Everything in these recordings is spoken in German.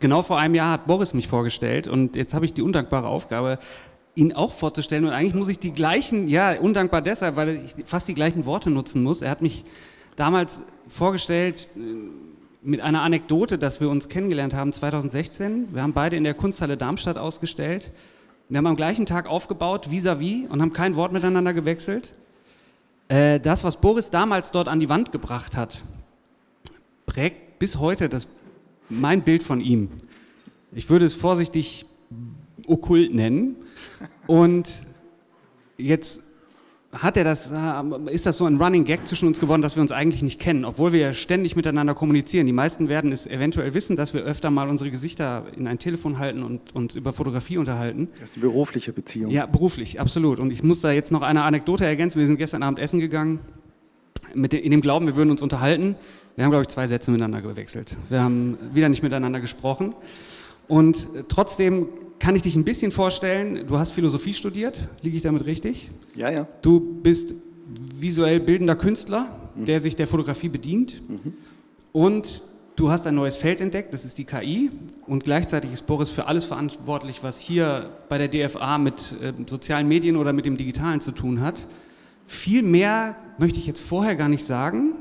genau vor einem Jahr hat Boris mich vorgestellt und jetzt habe ich die undankbare Aufgabe, ihn auch vorzustellen. Und eigentlich muss ich die gleichen, ja, undankbar deshalb, weil ich fast die gleichen Worte nutzen muss. Er hat mich damals vorgestellt äh, mit einer Anekdote, dass wir uns kennengelernt haben 2016. Wir haben beide in der Kunsthalle Darmstadt ausgestellt. Wir haben am gleichen Tag aufgebaut, vis-à-vis, -vis, und haben kein Wort miteinander gewechselt. Äh, das, was Boris damals dort an die Wand gebracht hat, prägt bis heute das, mein Bild von ihm. Ich würde es vorsichtig okkult nennen. Und jetzt hat er das, äh, ist das so ein Running Gag zwischen uns geworden, dass wir uns eigentlich nicht kennen, obwohl wir ja ständig miteinander kommunizieren. Die meisten werden es eventuell wissen, dass wir öfter mal unsere Gesichter in ein Telefon halten und uns über Fotografie unterhalten. Das ist eine berufliche Beziehung. Ja, beruflich, absolut. Und ich muss da jetzt noch eine Anekdote ergänzen. Wir sind gestern Abend essen gegangen, mit dem, in dem Glauben, wir würden uns unterhalten. Wir haben, glaube ich, zwei Sätze miteinander gewechselt. Wir haben wieder nicht miteinander gesprochen. Und trotzdem kann ich dich ein bisschen vorstellen. Du hast Philosophie studiert, liege ich damit richtig? Ja, ja. Du bist visuell bildender Künstler, mhm. der sich der Fotografie bedient. Mhm. Und du hast ein neues Feld entdeckt, das ist die KI. Und gleichzeitig ist Boris für alles verantwortlich, was hier bei der DFA mit äh, sozialen Medien oder mit dem Digitalen zu tun hat. Viel mehr möchte ich jetzt vorher gar nicht sagen,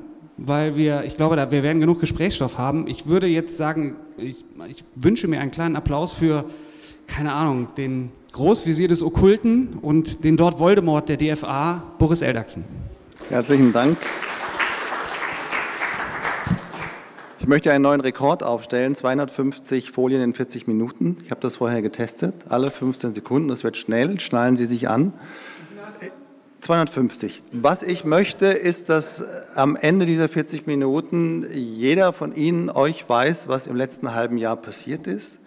weil wir, ich glaube, wir werden genug Gesprächsstoff haben. Ich würde jetzt sagen, ich, ich wünsche mir einen kleinen Applaus für keine Ahnung, den Großvisier des Okkulten und den dort Voldemort der DFA, Boris Eldachsen. Herzlichen Dank. Ich möchte einen neuen Rekord aufstellen, 250 Folien in 40 Minuten. Ich habe das vorher getestet, alle 15 Sekunden, das wird schnell, schnallen Sie sich an. 250. Was ich möchte, ist, dass am Ende dieser 40 Minuten jeder von Ihnen, euch weiß, was im letzten halben Jahr passiert ist,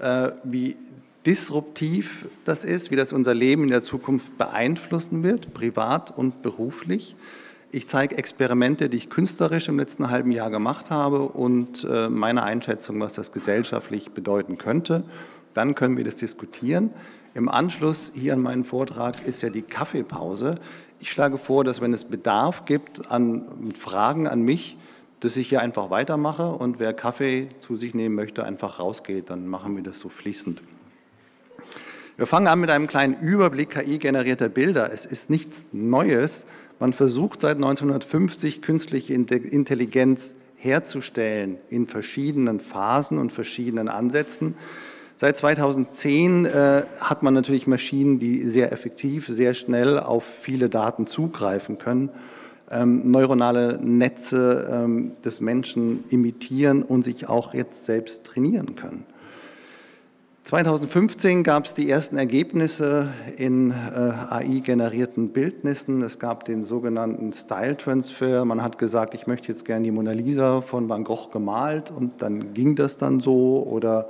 äh, wie disruptiv das ist, wie das unser Leben in der Zukunft beeinflussen wird, privat und beruflich. Ich zeige Experimente, die ich künstlerisch im letzten halben Jahr gemacht habe und äh, meine Einschätzung, was das gesellschaftlich bedeuten könnte. Dann können wir das diskutieren. Im Anschluss hier an meinen Vortrag ist ja die Kaffeepause. Ich schlage vor, dass wenn es Bedarf gibt an Fragen an mich, dass ich hier einfach weitermache und wer Kaffee zu sich nehmen möchte, einfach rausgeht, dann machen wir das so fließend. Wir fangen an mit einem kleinen Überblick KI-generierter Bilder. Es ist nichts Neues. Man versucht seit 1950 künstliche Intelligenz herzustellen in verschiedenen Phasen und verschiedenen Ansätzen. Seit 2010 äh, hat man natürlich Maschinen, die sehr effektiv, sehr schnell auf viele Daten zugreifen können, ähm, neuronale Netze ähm, des Menschen imitieren und sich auch jetzt selbst trainieren können. 2015 gab es die ersten Ergebnisse in äh, AI-generierten Bildnissen. Es gab den sogenannten Style Transfer. Man hat gesagt, ich möchte jetzt gerne die Mona Lisa von Van Gogh gemalt und dann ging das dann so. Oder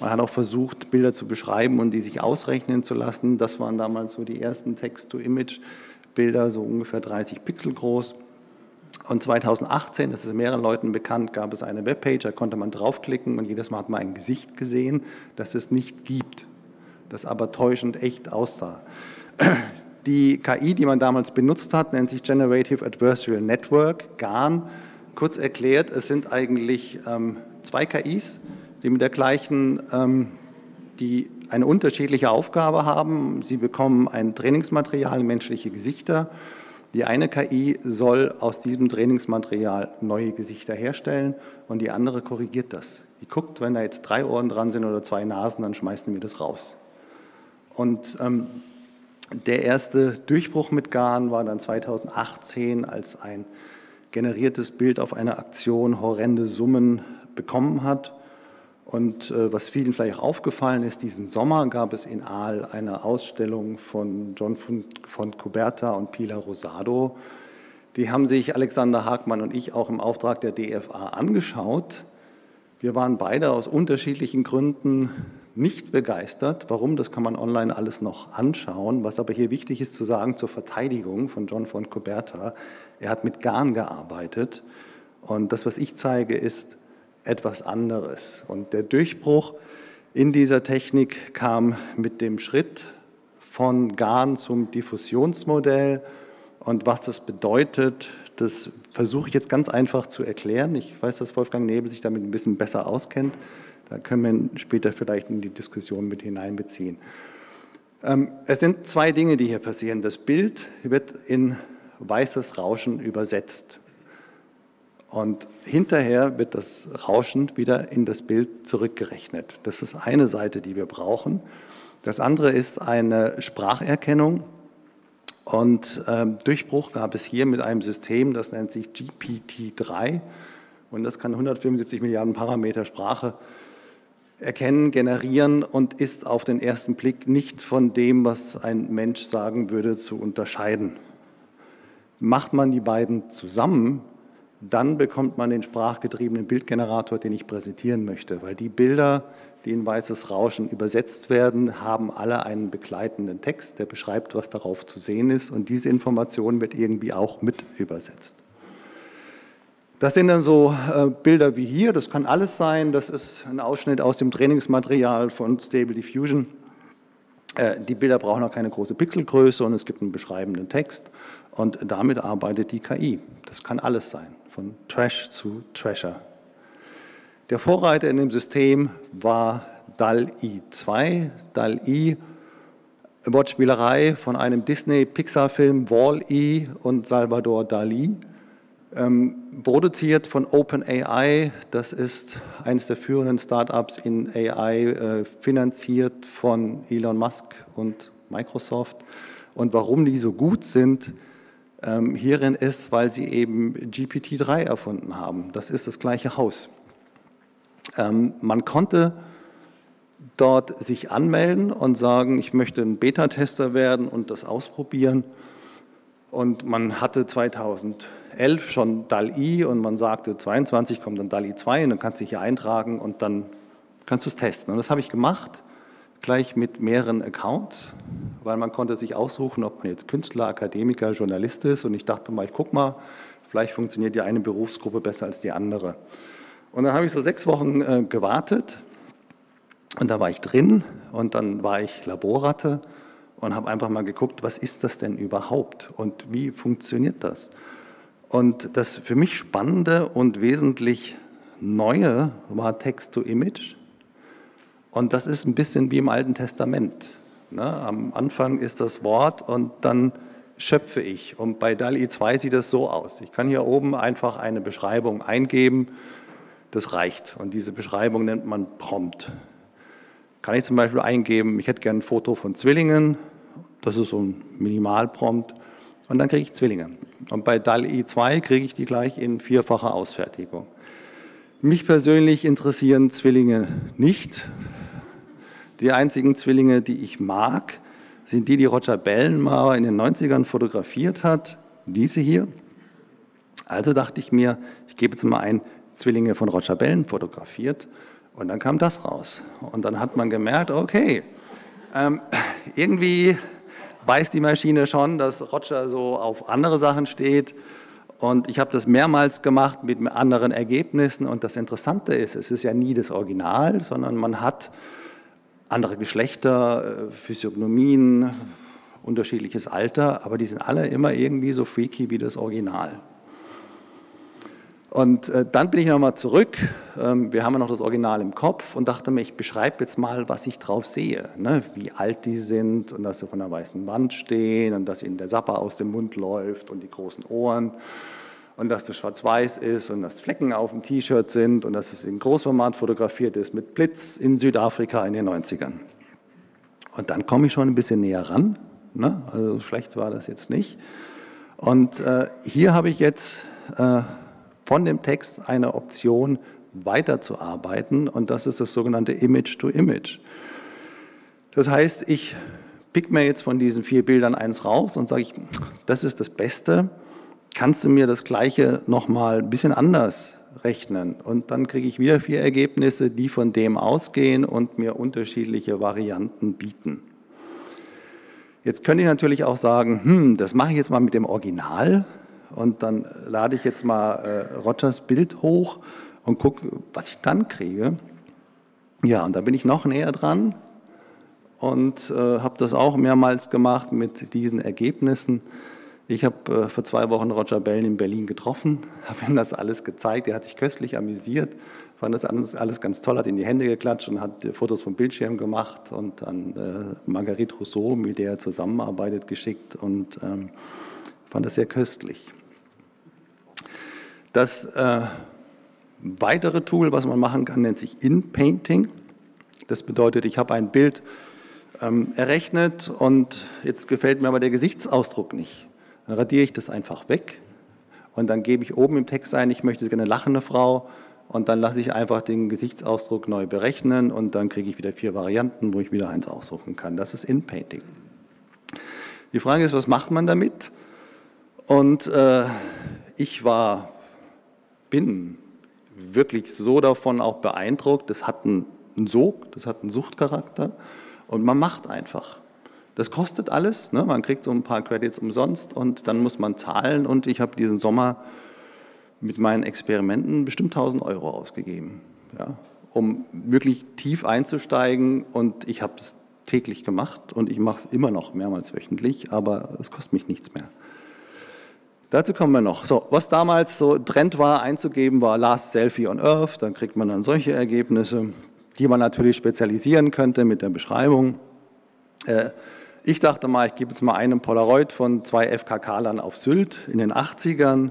man hat auch versucht, Bilder zu beschreiben und die sich ausrechnen zu lassen. Das waren damals so die ersten Text-to-Image-Bilder, so ungefähr 30 Pixel groß. Und 2018, das ist mehreren Leuten bekannt, gab es eine Webpage, da konnte man draufklicken und jedes Mal hat man ein Gesicht gesehen, das es nicht gibt, das aber täuschend echt aussah. Die KI, die man damals benutzt hat, nennt sich Generative Adversarial Network, GAN. Kurz erklärt, es sind eigentlich ähm, zwei KIs, die mit der gleichen, ähm, die eine unterschiedliche Aufgabe haben. Sie bekommen ein Trainingsmaterial, menschliche Gesichter die eine KI soll aus diesem Trainingsmaterial neue Gesichter herstellen und die andere korrigiert das. Die guckt, wenn da jetzt drei Ohren dran sind oder zwei Nasen, dann schmeißen wir das raus. Und ähm, der erste Durchbruch mit GAN war dann 2018, als ein generiertes Bild auf einer Aktion horrende Summen bekommen hat. Und äh, was vielen vielleicht auch aufgefallen ist, diesen Sommer gab es in Aal eine Ausstellung von John von Cuberta und Pilar Rosado. Die haben sich Alexander Hagmann und ich auch im Auftrag der DFA angeschaut. Wir waren beide aus unterschiedlichen Gründen nicht begeistert. Warum, das kann man online alles noch anschauen. Was aber hier wichtig ist zu sagen zur Verteidigung von John von Cuberta, er hat mit Garn gearbeitet. Und das, was ich zeige, ist, etwas anderes. Und der Durchbruch in dieser Technik kam mit dem Schritt von GAN zum Diffusionsmodell. Und was das bedeutet, Das versuche ich jetzt ganz einfach zu erklären. Ich weiß, dass Wolfgang Nebel sich damit ein bisschen besser auskennt. Da können wir später vielleicht in die Diskussion mit hineinbeziehen. Ähm, es sind zwei Dinge, die hier passieren. Das Bild wird in weißes Rauschen übersetzt. Und hinterher wird das Rauschen wieder in das Bild zurückgerechnet. Das ist eine Seite, die wir brauchen. Das andere ist eine Spracherkennung. Und ähm, Durchbruch gab es hier mit einem System, das nennt sich GPT-3. Und das kann 175 Milliarden Parameter Sprache erkennen, generieren und ist auf den ersten Blick nicht von dem, was ein Mensch sagen würde, zu unterscheiden. Macht man die beiden zusammen, dann bekommt man den sprachgetriebenen Bildgenerator, den ich präsentieren möchte, weil die Bilder, die in weißes Rauschen übersetzt werden, haben alle einen begleitenden Text, der beschreibt, was darauf zu sehen ist und diese Information wird irgendwie auch mit übersetzt. Das sind dann so äh, Bilder wie hier, das kann alles sein, das ist ein Ausschnitt aus dem Trainingsmaterial von Stable Diffusion. Äh, die Bilder brauchen auch keine große Pixelgröße und es gibt einen beschreibenden Text und damit arbeitet die KI. Das kann alles sein von Trash zu Treasure. Der Vorreiter in dem System war DAL-I 2. DAL-I, Wortspielerei von einem Disney-Pixar-Film Wall-E und Salvador Dali. Ähm, produziert von OpenAI, das ist eines der führenden Startups in AI, äh, finanziert von Elon Musk und Microsoft. Und warum die so gut sind, ähm, hierin ist, weil sie eben GPT-3 erfunden haben. Das ist das gleiche Haus. Ähm, man konnte dort sich anmelden und sagen, ich möchte ein Beta-Tester werden und das ausprobieren. Und man hatte 2011 schon DAL-I und man sagte, 22 kommt dann DAL-I 2 und dann kannst du dich hier eintragen und dann kannst du es testen. Und das habe ich gemacht gleich mit mehreren Accounts, weil man konnte sich aussuchen, ob man jetzt Künstler, Akademiker, Journalist ist. Und ich dachte mal, ich guck mal, vielleicht funktioniert die eine Berufsgruppe besser als die andere. Und dann habe ich so sechs Wochen äh, gewartet und da war ich drin und dann war ich Laborratte und habe einfach mal geguckt, was ist das denn überhaupt und wie funktioniert das? Und das für mich Spannende und wesentlich Neue war Text-to-Image. Und das ist ein bisschen wie im Alten Testament. Ne? Am Anfang ist das Wort und dann schöpfe ich. Und bei DALI 2 sieht das so aus. Ich kann hier oben einfach eine Beschreibung eingeben, das reicht. Und diese Beschreibung nennt man Prompt. Kann ich zum Beispiel eingeben, ich hätte gerne ein Foto von Zwillingen, das ist so ein Minimalprompt, und dann kriege ich Zwillinge. Und bei DALI 2 kriege ich die gleich in vierfacher Ausfertigung. Mich persönlich interessieren Zwillinge nicht, die einzigen Zwillinge, die ich mag, sind die, die Roger Bellenmauer in den 90ern fotografiert hat. Diese hier. Also dachte ich mir, ich gebe jetzt mal ein, Zwillinge von Roger Bellen fotografiert. Und dann kam das raus. Und dann hat man gemerkt, okay, ähm, irgendwie weiß die Maschine schon, dass Roger so auf andere Sachen steht. Und ich habe das mehrmals gemacht mit anderen Ergebnissen. Und das Interessante ist, es ist ja nie das Original, sondern man hat andere Geschlechter, äh, Physiognomien, unterschiedliches Alter, aber die sind alle immer irgendwie so freaky wie das Original. Und äh, dann bin ich nochmal zurück, ähm, wir haben ja noch das Original im Kopf und dachte mir, ich beschreibe jetzt mal, was ich drauf sehe, ne? wie alt die sind und dass sie von einer weißen Wand stehen und dass ihnen der Sapper aus dem Mund läuft und die großen Ohren und dass das schwarz-weiß ist und dass Flecken auf dem T-Shirt sind und dass es in Großformat fotografiert ist mit Blitz in Südafrika in den 90ern. Und dann komme ich schon ein bisschen näher ran. Ne? Also schlecht war das jetzt nicht. Und äh, hier habe ich jetzt äh, von dem Text eine Option weiterzuarbeiten und das ist das sogenannte Image-to-Image. -Image. Das heißt, ich pick mir jetzt von diesen vier Bildern eins raus und sage ich, das ist das Beste kannst du mir das Gleiche nochmal ein bisschen anders rechnen? Und dann kriege ich wieder vier Ergebnisse, die von dem ausgehen und mir unterschiedliche Varianten bieten. Jetzt könnte ich natürlich auch sagen, hm, das mache ich jetzt mal mit dem Original und dann lade ich jetzt mal äh, Rogers Bild hoch und gucke, was ich dann kriege. Ja, und da bin ich noch näher dran und äh, habe das auch mehrmals gemacht mit diesen Ergebnissen. Ich habe äh, vor zwei Wochen Roger Bell in Berlin getroffen, habe ihm das alles gezeigt. Er hat sich köstlich amüsiert, fand das alles, alles ganz toll, hat in die Hände geklatscht und hat äh, Fotos vom Bildschirm gemacht und an äh, Marguerite Rousseau, mit der er zusammenarbeitet, geschickt und ähm, fand das sehr köstlich. Das äh, weitere Tool, was man machen kann, nennt sich In-Painting. Das bedeutet, ich habe ein Bild ähm, errechnet und jetzt gefällt mir aber der Gesichtsausdruck nicht. Dann radiere ich das einfach weg und dann gebe ich oben im Text ein, ich möchte gerne lachende Frau und dann lasse ich einfach den Gesichtsausdruck neu berechnen und dann kriege ich wieder vier Varianten, wo ich wieder eins aussuchen kann. Das ist In-Painting. Die Frage ist, was macht man damit? Und äh, ich war, bin wirklich so davon auch beeindruckt, das hat einen Sog, das hat einen Suchtcharakter und man macht einfach. Das kostet alles. Ne? Man kriegt so ein paar Credits umsonst und dann muss man zahlen. Und ich habe diesen Sommer mit meinen Experimenten bestimmt 1000 Euro ausgegeben, ja? um wirklich tief einzusteigen. Und ich habe es täglich gemacht und ich mache es immer noch mehrmals wöchentlich, aber es kostet mich nichts mehr. Dazu kommen wir noch. So, was damals so Trend war, einzugeben, war Last Selfie on Earth. Dann kriegt man dann solche Ergebnisse, die man natürlich spezialisieren könnte mit der Beschreibung. Äh, ich dachte mal, ich gebe jetzt mal einen Polaroid von zwei FKK-Lern auf Sylt in den 80ern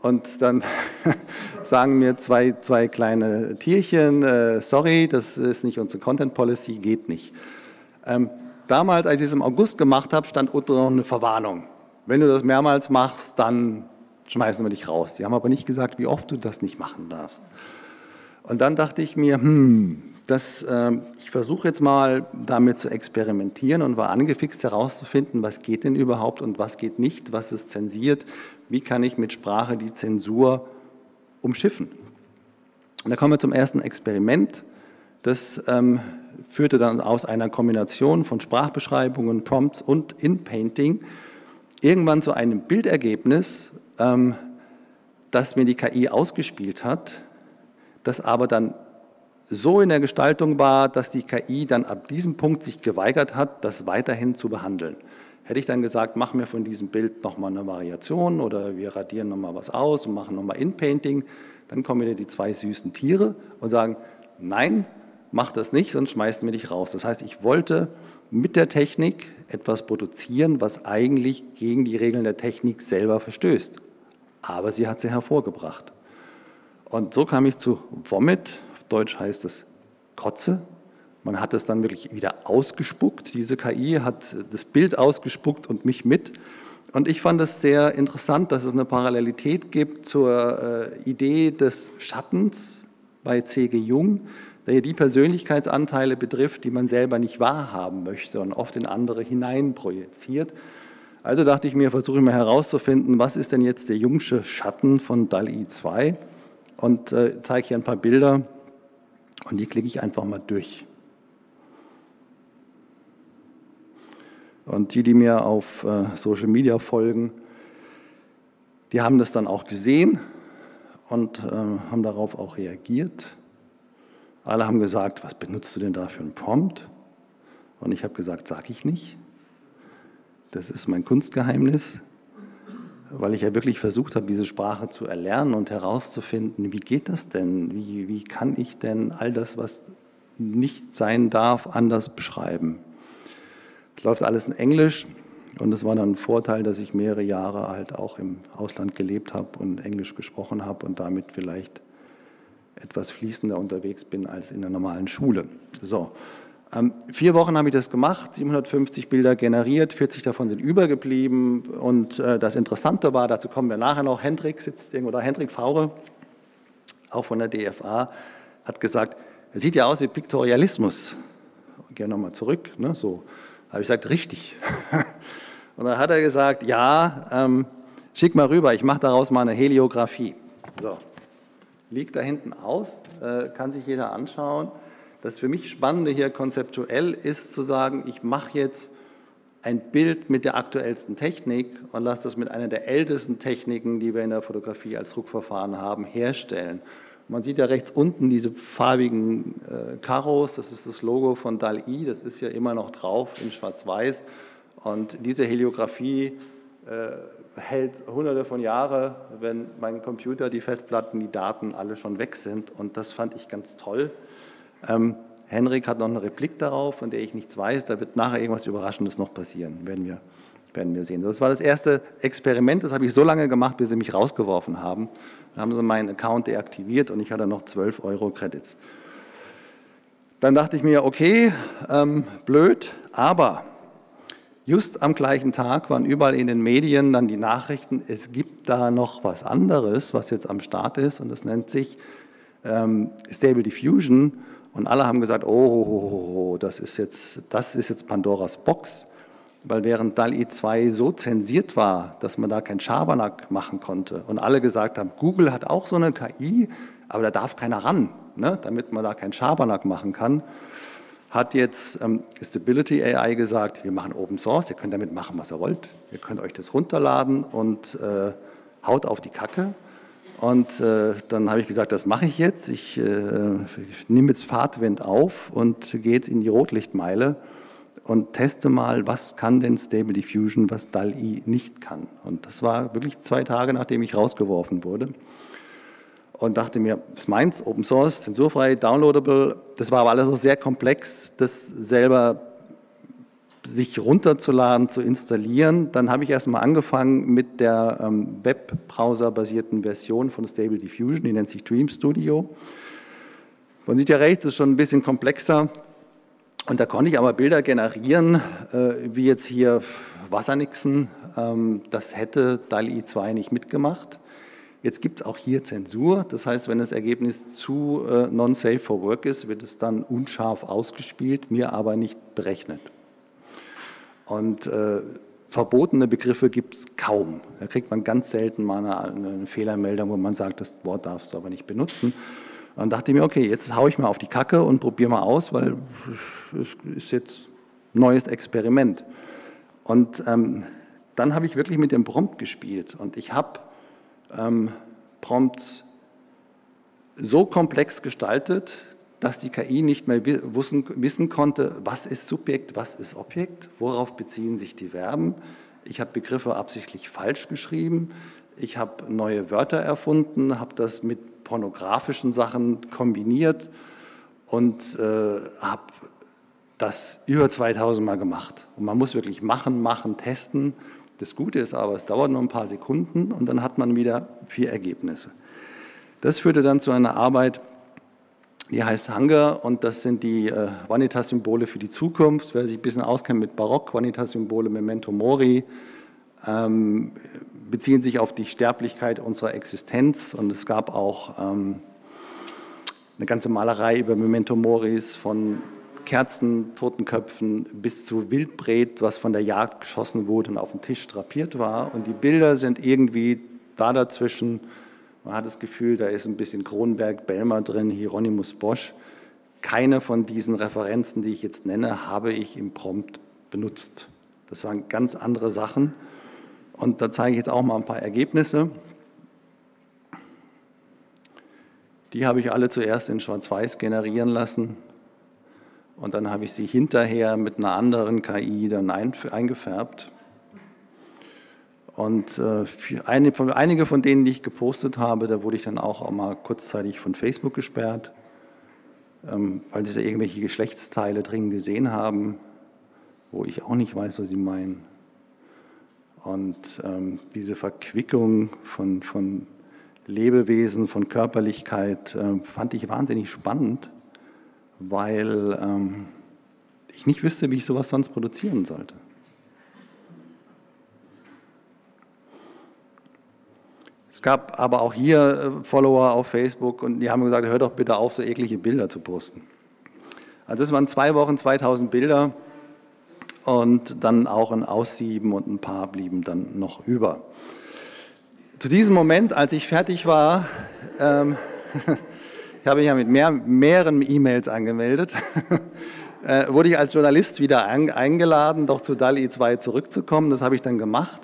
und dann sagen mir zwei, zwei kleine Tierchen, äh, sorry, das ist nicht unsere Content Policy, geht nicht. Ähm, damals, als ich es im August gemacht habe, stand unten noch eine Verwarnung. Wenn du das mehrmals machst, dann schmeißen wir dich raus. Die haben aber nicht gesagt, wie oft du das nicht machen darfst. Und dann dachte ich mir, hm, das, äh, ich versuche jetzt mal damit zu experimentieren und war angefixt herauszufinden, was geht denn überhaupt und was geht nicht, was ist zensiert, wie kann ich mit Sprache die Zensur umschiffen. Und da kommen wir zum ersten Experiment. Das ähm, führte dann aus einer Kombination von Sprachbeschreibungen, Prompts und In-Painting irgendwann zu einem Bildergebnis, ähm, das mir die KI ausgespielt hat, das aber dann so in der Gestaltung war, dass die KI dann ab diesem Punkt sich geweigert hat, das weiterhin zu behandeln. Hätte ich dann gesagt, mach mir von diesem Bild nochmal eine Variation oder wir radieren nochmal was aus und machen nochmal In-Painting, dann kommen wieder die zwei süßen Tiere und sagen, nein, mach das nicht, sonst schmeißen wir dich raus. Das heißt, ich wollte mit der Technik etwas produzieren, was eigentlich gegen die Regeln der Technik selber verstößt. Aber sie hat sie hervorgebracht. Und so kam ich zu Vomit, Deutsch heißt es Kotze. Man hat es dann wirklich wieder ausgespuckt. Diese KI hat das Bild ausgespuckt und mich mit. Und ich fand es sehr interessant, dass es eine Parallelität gibt zur äh, Idee des Schattens bei C.G. Jung, der ja die Persönlichkeitsanteile betrifft, die man selber nicht wahrhaben möchte und oft in andere hineinprojiziert. Also dachte ich mir, versuche ich mal herauszufinden, was ist denn jetzt der jungsche Schatten von DALI 2 und äh, zeige hier ein paar Bilder, und die klicke ich einfach mal durch. Und die, die mir auf äh, Social Media folgen, die haben das dann auch gesehen und äh, haben darauf auch reagiert. Alle haben gesagt, was benutzt du denn da für einen Prompt? Und ich habe gesagt, sag ich nicht. Das ist mein Kunstgeheimnis weil ich ja wirklich versucht habe, diese Sprache zu erlernen und herauszufinden, wie geht das denn? Wie, wie kann ich denn all das, was nicht sein darf, anders beschreiben? Es läuft alles in Englisch und es war dann ein Vorteil, dass ich mehrere Jahre halt auch im Ausland gelebt habe und Englisch gesprochen habe und damit vielleicht etwas fließender unterwegs bin als in der normalen Schule. So, vier Wochen habe ich das gemacht, 750 Bilder generiert, 40 davon sind übergeblieben. Und äh, das Interessante war, dazu kommen wir nachher noch, Hendrik sitzt irgendwo da, Hendrik Faure, auch von der DFA, hat gesagt, er sieht ja aus wie Piktorialismus. Gehen nochmal zurück, ne, so. Habe ich gesagt, richtig. Und dann hat er gesagt, ja, ähm, schick mal rüber, ich mache daraus mal eine Heliographie. So. Liegt da hinten aus, äh, kann sich jeder anschauen. Das für mich Spannende hier konzeptuell ist zu sagen, ich mache jetzt ein Bild mit der aktuellsten Technik und lasse das mit einer der ältesten Techniken, die wir in der Fotografie als Druckverfahren haben, herstellen. Man sieht ja rechts unten diese farbigen äh, Karos, das ist das Logo von DAL-I, das ist ja immer noch drauf in schwarz-weiß. Und diese Heliographie äh, hält hunderte von Jahren, wenn mein Computer, die Festplatten, die Daten alle schon weg sind. Und das fand ich ganz toll. Ähm, Henrik hat noch eine Replik darauf, von der ich nichts weiß. Da wird nachher irgendwas Überraschendes noch passieren, werden wir, werden wir sehen. Das war das erste Experiment, das habe ich so lange gemacht, bis sie mich rausgeworfen haben. Dann haben sie meinen Account deaktiviert und ich hatte noch 12 Euro Credits. Dann dachte ich mir, okay, ähm, blöd, aber just am gleichen Tag waren überall in den Medien dann die Nachrichten, es gibt da noch was anderes, was jetzt am Start ist und das nennt sich ähm, Stable Diffusion und alle haben gesagt, oh, das ist jetzt, das ist jetzt Pandoras Box, weil während DALI 2 so zensiert war, dass man da kein Schabernack machen konnte und alle gesagt haben, Google hat auch so eine KI, aber da darf keiner ran, ne, damit man da kein Schabernack machen kann, hat jetzt ähm, Stability AI gesagt, wir machen Open Source, ihr könnt damit machen, was ihr wollt, ihr könnt euch das runterladen und äh, haut auf die Kacke. Und äh, dann habe ich gesagt, das mache ich jetzt. Ich, äh, ich nehme jetzt Fahrtwind auf und gehe jetzt in die Rotlichtmeile und teste mal, was kann denn Stable Diffusion, was DAL-I nicht kann. Und das war wirklich zwei Tage, nachdem ich rausgeworfen wurde. Und dachte mir, was meins, Open Source, zensurfrei, downloadable. Das war aber alles so sehr komplex, das selber sich runterzuladen, zu installieren. Dann habe ich erstmal angefangen mit der ähm, Webbrowser-basierten Version von Stable Diffusion, die nennt sich Dream Studio. Man sieht ja recht, das ist schon ein bisschen komplexer. Und da konnte ich aber Bilder generieren, äh, wie jetzt hier Wassernixen. Ähm, das hätte DALI 2 nicht mitgemacht. Jetzt gibt es auch hier Zensur, das heißt, wenn das Ergebnis zu äh, non-safe for work ist, wird es dann unscharf ausgespielt, mir aber nicht berechnet. Und äh, verbotene Begriffe gibt es kaum. Da kriegt man ganz selten mal eine, eine, Fehlermeldung, wo man sagt, das Wort darfst du aber nicht benutzen. Und dann dachte ich mir, okay, jetzt haue ich mal auf die Kacke und probiere mal aus, weil es ist jetzt ein neues Experiment. Und ähm, dann habe ich wirklich mit dem Prompt gespielt und ich habe ähm, Prompts so komplex gestaltet, dass die KI nicht mehr wissen, wissen konnte, was ist Subjekt, was ist Objekt, worauf beziehen sich die Verben. Ich habe Begriffe absichtlich falsch geschrieben. Ich habe neue Wörter erfunden, habe das mit pornografischen Sachen kombiniert und äh, habe das über 2000 Mal gemacht. Und man muss wirklich machen, machen, testen. Das Gute ist aber, es dauert nur ein paar Sekunden und dann hat man wieder vier Ergebnisse. Das führte dann zu einer Arbeit, die heißt Hunger und das sind die äh, Vanitas-Symbole für die Zukunft. Wer sich ein bisschen auskennt mit Barock, Vanitas-Symbole, Memento Mori, ähm, beziehen sich auf die Sterblichkeit unserer Existenz und es gab auch ähm, eine ganze Malerei über Memento Moris von Kerzen, Totenköpfen bis zu Wildbret, was von der Jagd geschossen wurde und auf dem Tisch drapiert war. Und die Bilder sind irgendwie da dazwischen man hat das Gefühl, da ist ein bisschen Kronberg, Bellmer drin, Hieronymus Bosch. Keine von diesen Referenzen, die ich jetzt nenne, habe ich im Prompt benutzt. Das waren ganz andere Sachen. Und da zeige ich jetzt auch mal ein paar Ergebnisse. Die habe ich alle zuerst in Schwarz-Weiß generieren lassen. Und dann habe ich sie hinterher mit einer anderen KI dann eingefärbt. Und äh, einige von denen, die ich gepostet habe, da wurde ich dann auch, auch mal kurzzeitig von Facebook gesperrt, ähm, weil sie da irgendwelche Geschlechtsteile drin gesehen haben, wo ich auch nicht weiß, was sie meinen. Und ähm, diese Verquickung von, von Lebewesen, von Körperlichkeit äh, fand ich wahnsinnig spannend, weil ähm, ich nicht wüsste, wie ich sowas sonst produzieren sollte. Es gab aber auch hier äh, Follower auf Facebook und die haben gesagt, hör doch bitte auf, so eklige Bilder zu posten. Also es waren zwei Wochen 2000 Bilder und dann auch ein Aussieben und ein paar blieben dann noch über. Zu diesem Moment, als ich fertig war, ähm, ich habe mich ja mit mehr, mehreren E-Mails angemeldet, äh, wurde ich als Journalist wieder eingeladen, doch zu DALI 2 zurückzukommen. Das habe ich dann gemacht.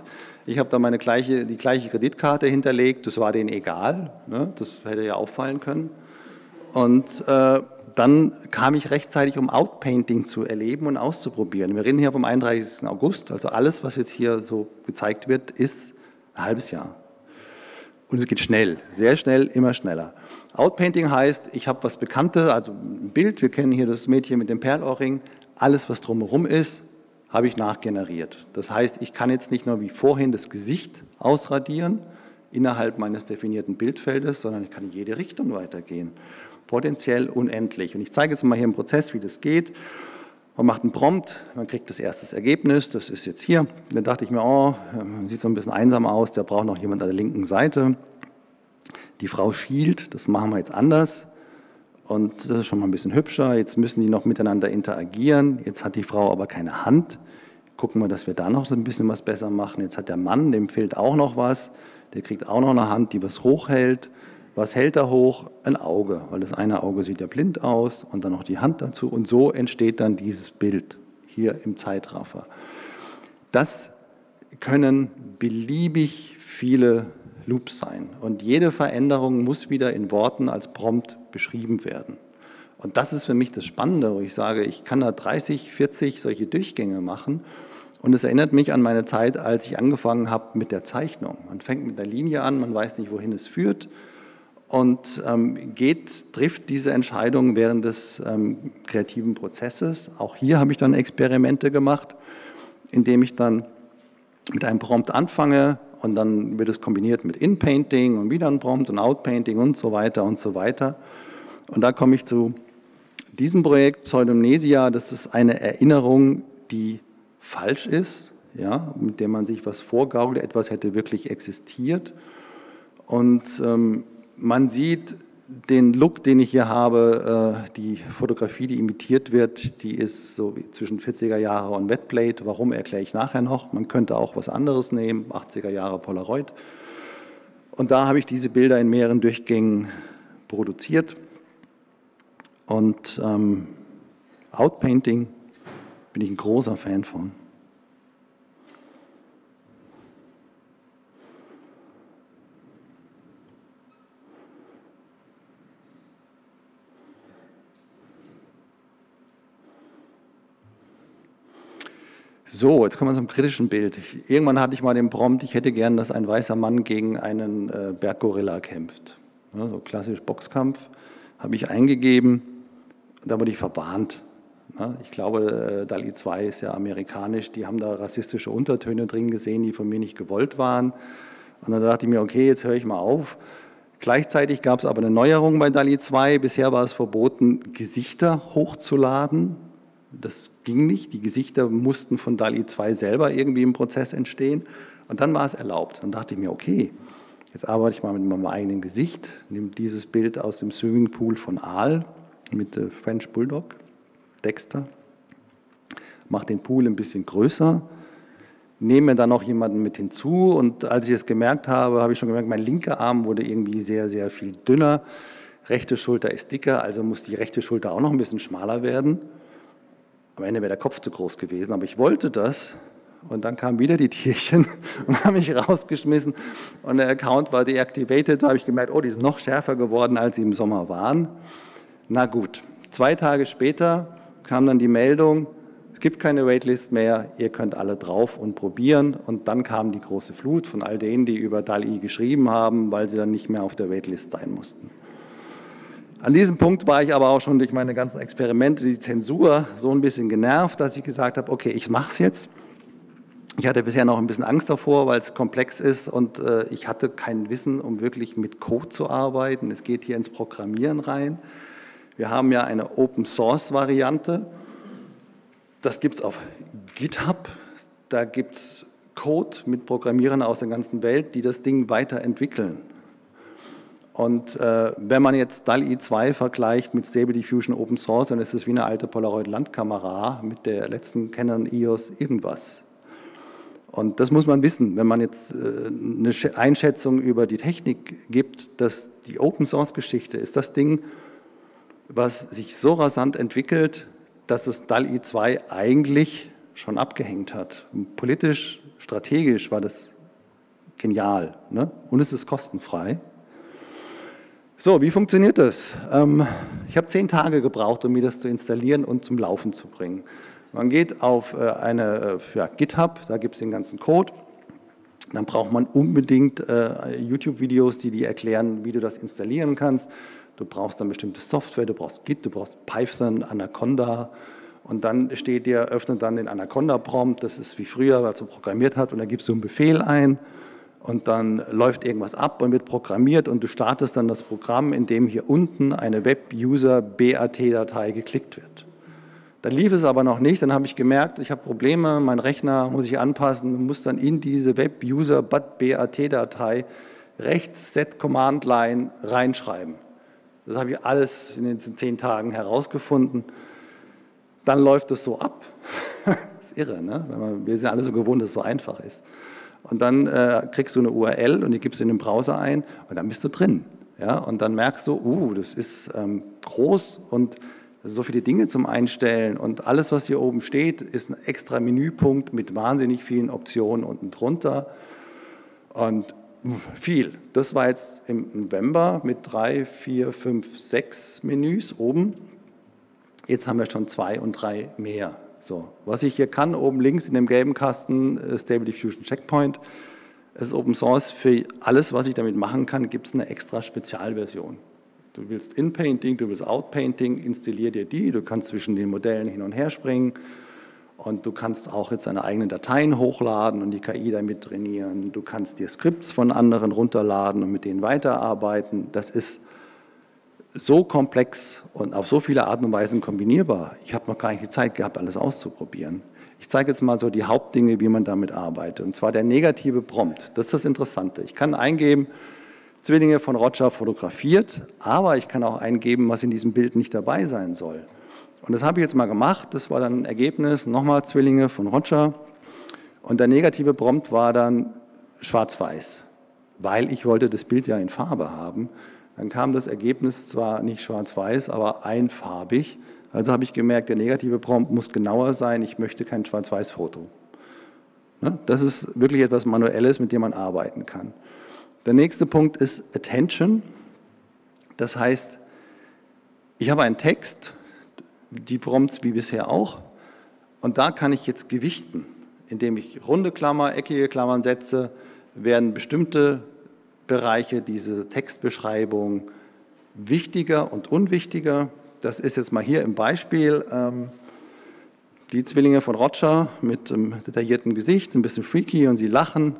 Ich habe da meine gleiche, die gleiche Kreditkarte hinterlegt, das war denen egal, ne? das hätte ja auffallen können. Und äh, dann kam ich rechtzeitig, um Outpainting zu erleben und auszuprobieren. Wir reden hier vom 31. August, also alles, was jetzt hier so gezeigt wird, ist ein halbes Jahr. Und es geht schnell, sehr schnell, immer schneller. Outpainting heißt, ich habe was Bekanntes, also ein Bild, wir kennen hier das Mädchen mit dem Perlohrring, alles, was drumherum ist, habe ich nachgeneriert. Das heißt, ich kann jetzt nicht nur wie vorhin das Gesicht ausradieren innerhalb meines definierten Bildfeldes, sondern ich kann in jede Richtung weitergehen. Potenziell unendlich. Und ich zeige jetzt mal hier im Prozess, wie das geht. Man macht einen Prompt, man kriegt das erste Ergebnis, das ist jetzt hier. Dann dachte ich mir, oh, sieht so ein bisschen einsam aus, der braucht noch jemand an der linken Seite. Die Frau schielt, das machen wir jetzt anders. Und das ist schon mal ein bisschen hübscher. Jetzt müssen die noch miteinander interagieren. Jetzt hat die Frau aber keine Hand. Gucken wir, dass wir da noch so ein bisschen was besser machen. Jetzt hat der Mann, dem fehlt auch noch was. Der kriegt auch noch eine Hand, die was hochhält. Was hält er hoch? Ein Auge, weil das eine Auge sieht ja blind aus und dann noch die Hand dazu. Und so entsteht dann dieses Bild hier im Zeitraffer. Das können beliebig viele Loops sein. Und jede Veränderung muss wieder in Worten als Prompt beschrieben werden. Und das ist für mich das Spannende, wo ich sage, ich kann da 30, 40 solche Durchgänge machen. Und es erinnert mich an meine Zeit, als ich angefangen habe mit der Zeichnung. Man fängt mit der Linie an, man weiß nicht, wohin es führt und ähm, geht, trifft diese Entscheidung während des ähm, kreativen Prozesses. Auch hier habe ich dann Experimente gemacht, indem ich dann mit einem Prompt anfange und dann wird es kombiniert mit In-Painting und wieder ein Prompt und Out-Painting und so weiter und so weiter. Und da komme ich zu diesem Projekt Pseudomnesia. Das ist eine Erinnerung, die falsch ist, ja, mit der man sich was vorgaukelt, etwas hätte wirklich existiert. Und ähm, man sieht den Look, den ich hier habe, äh, die Fotografie, die imitiert wird, die ist so zwischen 40er Jahre und Wetplate. Warum erkläre ich nachher noch. Man könnte auch was anderes nehmen, 80er Jahre Polaroid. Und da habe ich diese Bilder in mehreren Durchgängen produziert. Und ähm, Outpainting bin ich ein großer Fan von. So, jetzt kommen wir zum kritischen Bild. Irgendwann hatte ich mal den Prompt, ich hätte gern, dass ein weißer Mann gegen einen äh, Berggorilla kämpft. Ja, so klassisch Boxkampf habe ich eingegeben. Da wurde ich verwarnt. Ich glaube, äh, DALI 2 ist ja amerikanisch. Die haben da rassistische Untertöne drin gesehen, die von mir nicht gewollt waren. Und dann dachte ich mir, okay, jetzt höre ich mal auf. Gleichzeitig gab es aber eine Neuerung bei DALI 2. Bisher war es verboten, Gesichter hochzuladen. Das ging nicht. Die Gesichter mussten von DALI 2 selber irgendwie im Prozess entstehen. Und dann war es erlaubt. Dann dachte ich mir, okay, jetzt arbeite ich mal mit meinem eigenen Gesicht, nehme dieses Bild aus dem Swimmingpool von Aal mit French Bulldog, Dexter, mache den Pool ein bisschen größer, nehme dann noch jemanden mit hinzu und als ich es gemerkt habe, habe ich schon gemerkt, mein linker Arm wurde irgendwie sehr, sehr viel dünner, rechte Schulter ist dicker, also muss die rechte Schulter auch noch ein bisschen schmaler werden. Am Ende wäre der Kopf zu groß gewesen, aber ich wollte das. Und dann kamen wieder die Tierchen und haben mich rausgeschmissen. Und der Account war deactivated. Da habe ich gemerkt, oh, die sind noch schärfer geworden, als sie im Sommer waren. Na gut, zwei Tage später kam dann die Meldung, es gibt keine Waitlist mehr, ihr könnt alle drauf und probieren. Und dann kam die große Flut von all denen, die über DALI geschrieben haben, weil sie dann nicht mehr auf der Waitlist sein mussten. An diesem Punkt war ich aber auch schon durch meine ganzen Experimente, die Zensur, so ein bisschen genervt, dass ich gesagt habe, okay, ich mache es jetzt. Ich hatte bisher noch ein bisschen Angst davor, weil es komplex ist und äh, ich hatte kein Wissen, um wirklich mit Code zu arbeiten. Es geht hier ins Programmieren rein. Wir haben ja eine Open-Source-Variante. Das gibt es auf GitHub. Da gibt es Code mit Programmierern aus der ganzen Welt, die das Ding weiterentwickeln. Und äh, wenn man jetzt DALI 2 vergleicht mit Stable Diffusion Open Source, dann ist es wie eine alte Polaroid-Landkamera mit der letzten Canon EOS irgendwas. Und das muss man wissen, wenn man jetzt äh, eine Einschätzung über die Technik gibt, dass die Open Source Geschichte ist das Ding, was sich so rasant entwickelt, dass es DALI 2 eigentlich schon abgehängt hat. Politisch, strategisch war das genial. Ne? Und es ist kostenfrei. So, wie funktioniert das? Ähm, Ich habe zehn Tage gebraucht, um mir das zu installieren und zum Laufen zu bringen. Man geht auf äh, eine äh, ja, GitHub, da gibt es den ganzen Code. Dann braucht man unbedingt äh, YouTube-Videos, die dir erklären, wie du das installieren kannst. Du brauchst dann bestimmte Software, du brauchst Git, du brauchst Python, Anaconda. Und dann steht dir, öffnet dann den Anaconda-Prompt, das ist wie früher, als man programmiert hat, und da gibst du einen Befehl ein und dann läuft irgendwas ab und wird programmiert und du startest dann das Programm, in dem hier unten eine Web-User-BAT-Datei geklickt wird. Dann lief es aber noch nicht, dann habe ich gemerkt, ich habe Probleme, mein Rechner muss ich anpassen, muss dann in diese Web-User-BAT-Datei rechts Set-Command-Line reinschreiben. Das habe ich alles in den zehn Tagen herausgefunden. Dann läuft es so ab. das ist irre, ne? wir sind alle so gewohnt, dass es so einfach ist. Und dann äh, kriegst du eine URL und die gibst du in den Browser ein und dann bist du drin. Ja? Und dann merkst du, uh, das ist ähm, groß und so viele Dinge zum Einstellen und alles, was hier oben steht, ist ein extra Menüpunkt mit wahnsinnig vielen Optionen unten drunter und viel. Das war jetzt im November mit drei, vier, fünf, sechs Menüs oben. Jetzt haben wir schon zwei und drei mehr. So, was ich hier kann, oben links in dem gelben Kasten, äh, Stable Diffusion Checkpoint, es ist Open Source. Für alles, was ich damit machen kann, gibt es eine extra Spezialversion. Du willst In-Painting, du willst Out-Painting, installier dir die. Du kannst zwischen den Modellen hin und her springen. Und du kannst auch jetzt deine eigenen Dateien hochladen und die KI damit trainieren. Du kannst dir Skripts von anderen runterladen und mit denen weiterarbeiten. Das ist so komplex und auf so viele Arten und Weisen kombinierbar. Ich habe noch gar nicht die Zeit gehabt, alles auszuprobieren. Ich zeige jetzt mal so die Hauptdinge, wie man damit arbeitet. Und zwar der negative Prompt. Das ist das Interessante. Ich kann eingeben, Zwillinge von Roger fotografiert, aber ich kann auch eingeben, was in diesem Bild nicht dabei sein soll. Und das habe ich jetzt mal gemacht. Das war dann ein Ergebnis, nochmal Zwillinge von Roger. Und der negative Prompt war dann schwarz-weiß, weil ich wollte das Bild ja in Farbe haben. Dann kam das Ergebnis zwar nicht schwarz-weiß, aber einfarbig. Also habe ich gemerkt, der negative Prompt muss genauer sein. Ich möchte kein Schwarz-Weiß-Foto. Ne? Das ist wirklich etwas Manuelles, mit dem man arbeiten kann. Der nächste Punkt ist Attention. Das heißt, ich habe einen Text, die Prompts wie bisher auch, und da kann ich jetzt gewichten, indem ich runde Klammer, eckige Klammern setze, werden bestimmte Bereiche, diese Textbeschreibung wichtiger und unwichtiger. Das ist jetzt mal hier im Beispiel ähm, die Zwillinge von Roger mit einem detaillierten Gesicht, ein bisschen freaky und sie lachen.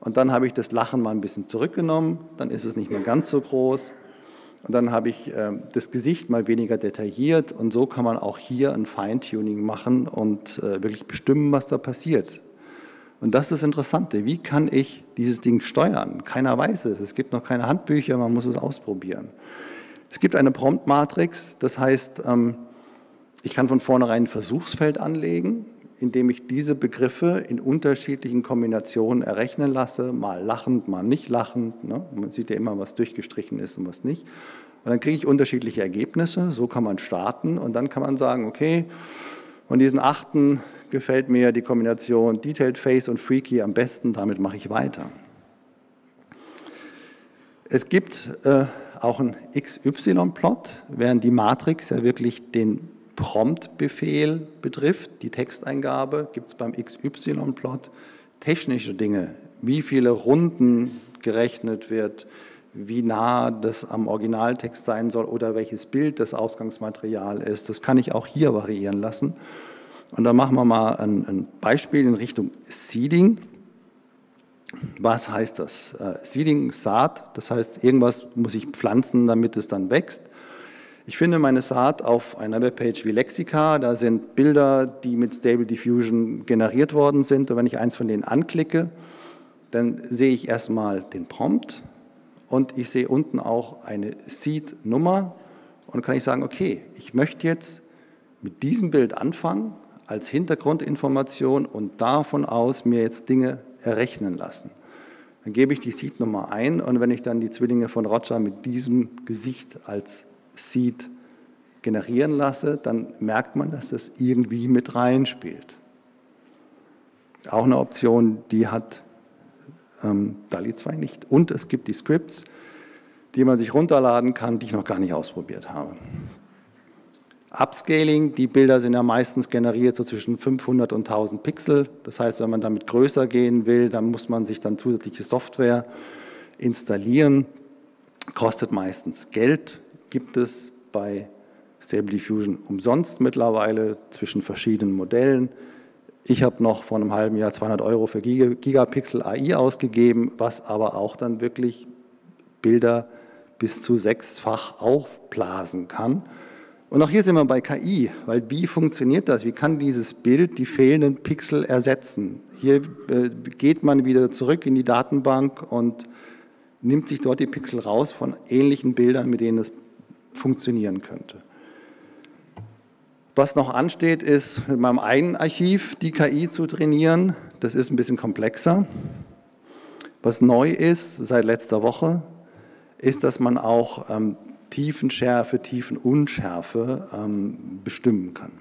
Und dann habe ich das Lachen mal ein bisschen zurückgenommen, dann ist es nicht mehr ganz so groß. Und dann habe ich äh, das Gesicht mal weniger detailliert und so kann man auch hier ein Feintuning machen und äh, wirklich bestimmen, was da passiert. Und das ist das Interessante. Wie kann ich dieses Ding steuern? Keiner weiß es. Es gibt noch keine Handbücher, man muss es ausprobieren. Es gibt eine Prompt-Matrix, das heißt, ähm, ich kann von vornherein ein Versuchsfeld anlegen, indem ich diese Begriffe in unterschiedlichen Kombinationen errechnen lasse, mal lachend, mal nicht lachend. Ne? Man sieht ja immer, was durchgestrichen ist und was nicht. Und dann kriege ich unterschiedliche Ergebnisse, so kann man starten und dann kann man sagen, okay, von diesen achten gefällt mir die Kombination Detailed Face und Freaky am besten, damit mache ich weiter. Es gibt äh, auch einen XY-Plot, während die Matrix ja wirklich den Prompt-Befehl betrifft, die Texteingabe, gibt es beim XY-Plot technische Dinge, wie viele Runden gerechnet wird, wie nah das am Originaltext sein soll oder welches Bild das Ausgangsmaterial ist. Das kann ich auch hier variieren lassen. Und da machen wir mal ein, ein Beispiel in Richtung Seeding. Was heißt das? Äh, Seeding, Saat, das heißt, irgendwas muss ich pflanzen, damit es dann wächst. Ich finde meine Saat auf einer Webpage wie Lexica. Da sind Bilder, die mit Stable Diffusion generiert worden sind. Und wenn ich eins von denen anklicke, dann sehe ich erstmal den Prompt und ich sehe unten auch eine Seed-Nummer und kann ich sagen, okay, ich möchte jetzt mit diesem Bild anfangen als Hintergrundinformation und davon aus mir jetzt Dinge errechnen lassen. Dann gebe ich die Seed-Nummer ein und wenn ich dann die Zwillinge von Roger mit diesem Gesicht als Seed generieren lasse, dann merkt man, dass das irgendwie mit reinspielt. Auch eine Option, die hat ähm, DALI 2 nicht. Und es gibt die Scripts, die man sich runterladen kann, die ich noch gar nicht ausprobiert habe. Upscaling, die Bilder sind ja meistens generiert so zwischen 500 und 1000 Pixel. Das heißt, wenn man damit größer gehen will, dann muss man sich dann zusätzliche Software installieren. Kostet meistens Geld, gibt es bei Stable Diffusion umsonst mittlerweile zwischen verschiedenen Modellen. Ich habe noch vor einem halben Jahr 200 Euro für Gigapixel AI ausgegeben, was aber auch dann wirklich Bilder bis zu sechsfach aufblasen kann. Und auch hier sind wir bei KI, weil wie funktioniert das? Wie kann dieses Bild die fehlenden Pixel ersetzen? Hier äh, geht man wieder zurück in die Datenbank und nimmt sich dort die Pixel raus von ähnlichen Bildern, mit denen es funktionieren könnte. Was noch ansteht, ist mit meinem eigenen Archiv die KI zu trainieren. Das ist ein bisschen komplexer. Was neu ist seit letzter Woche, ist, dass man auch ähm, Tiefenschärfe, Tiefenunschärfe ähm, bestimmen kann.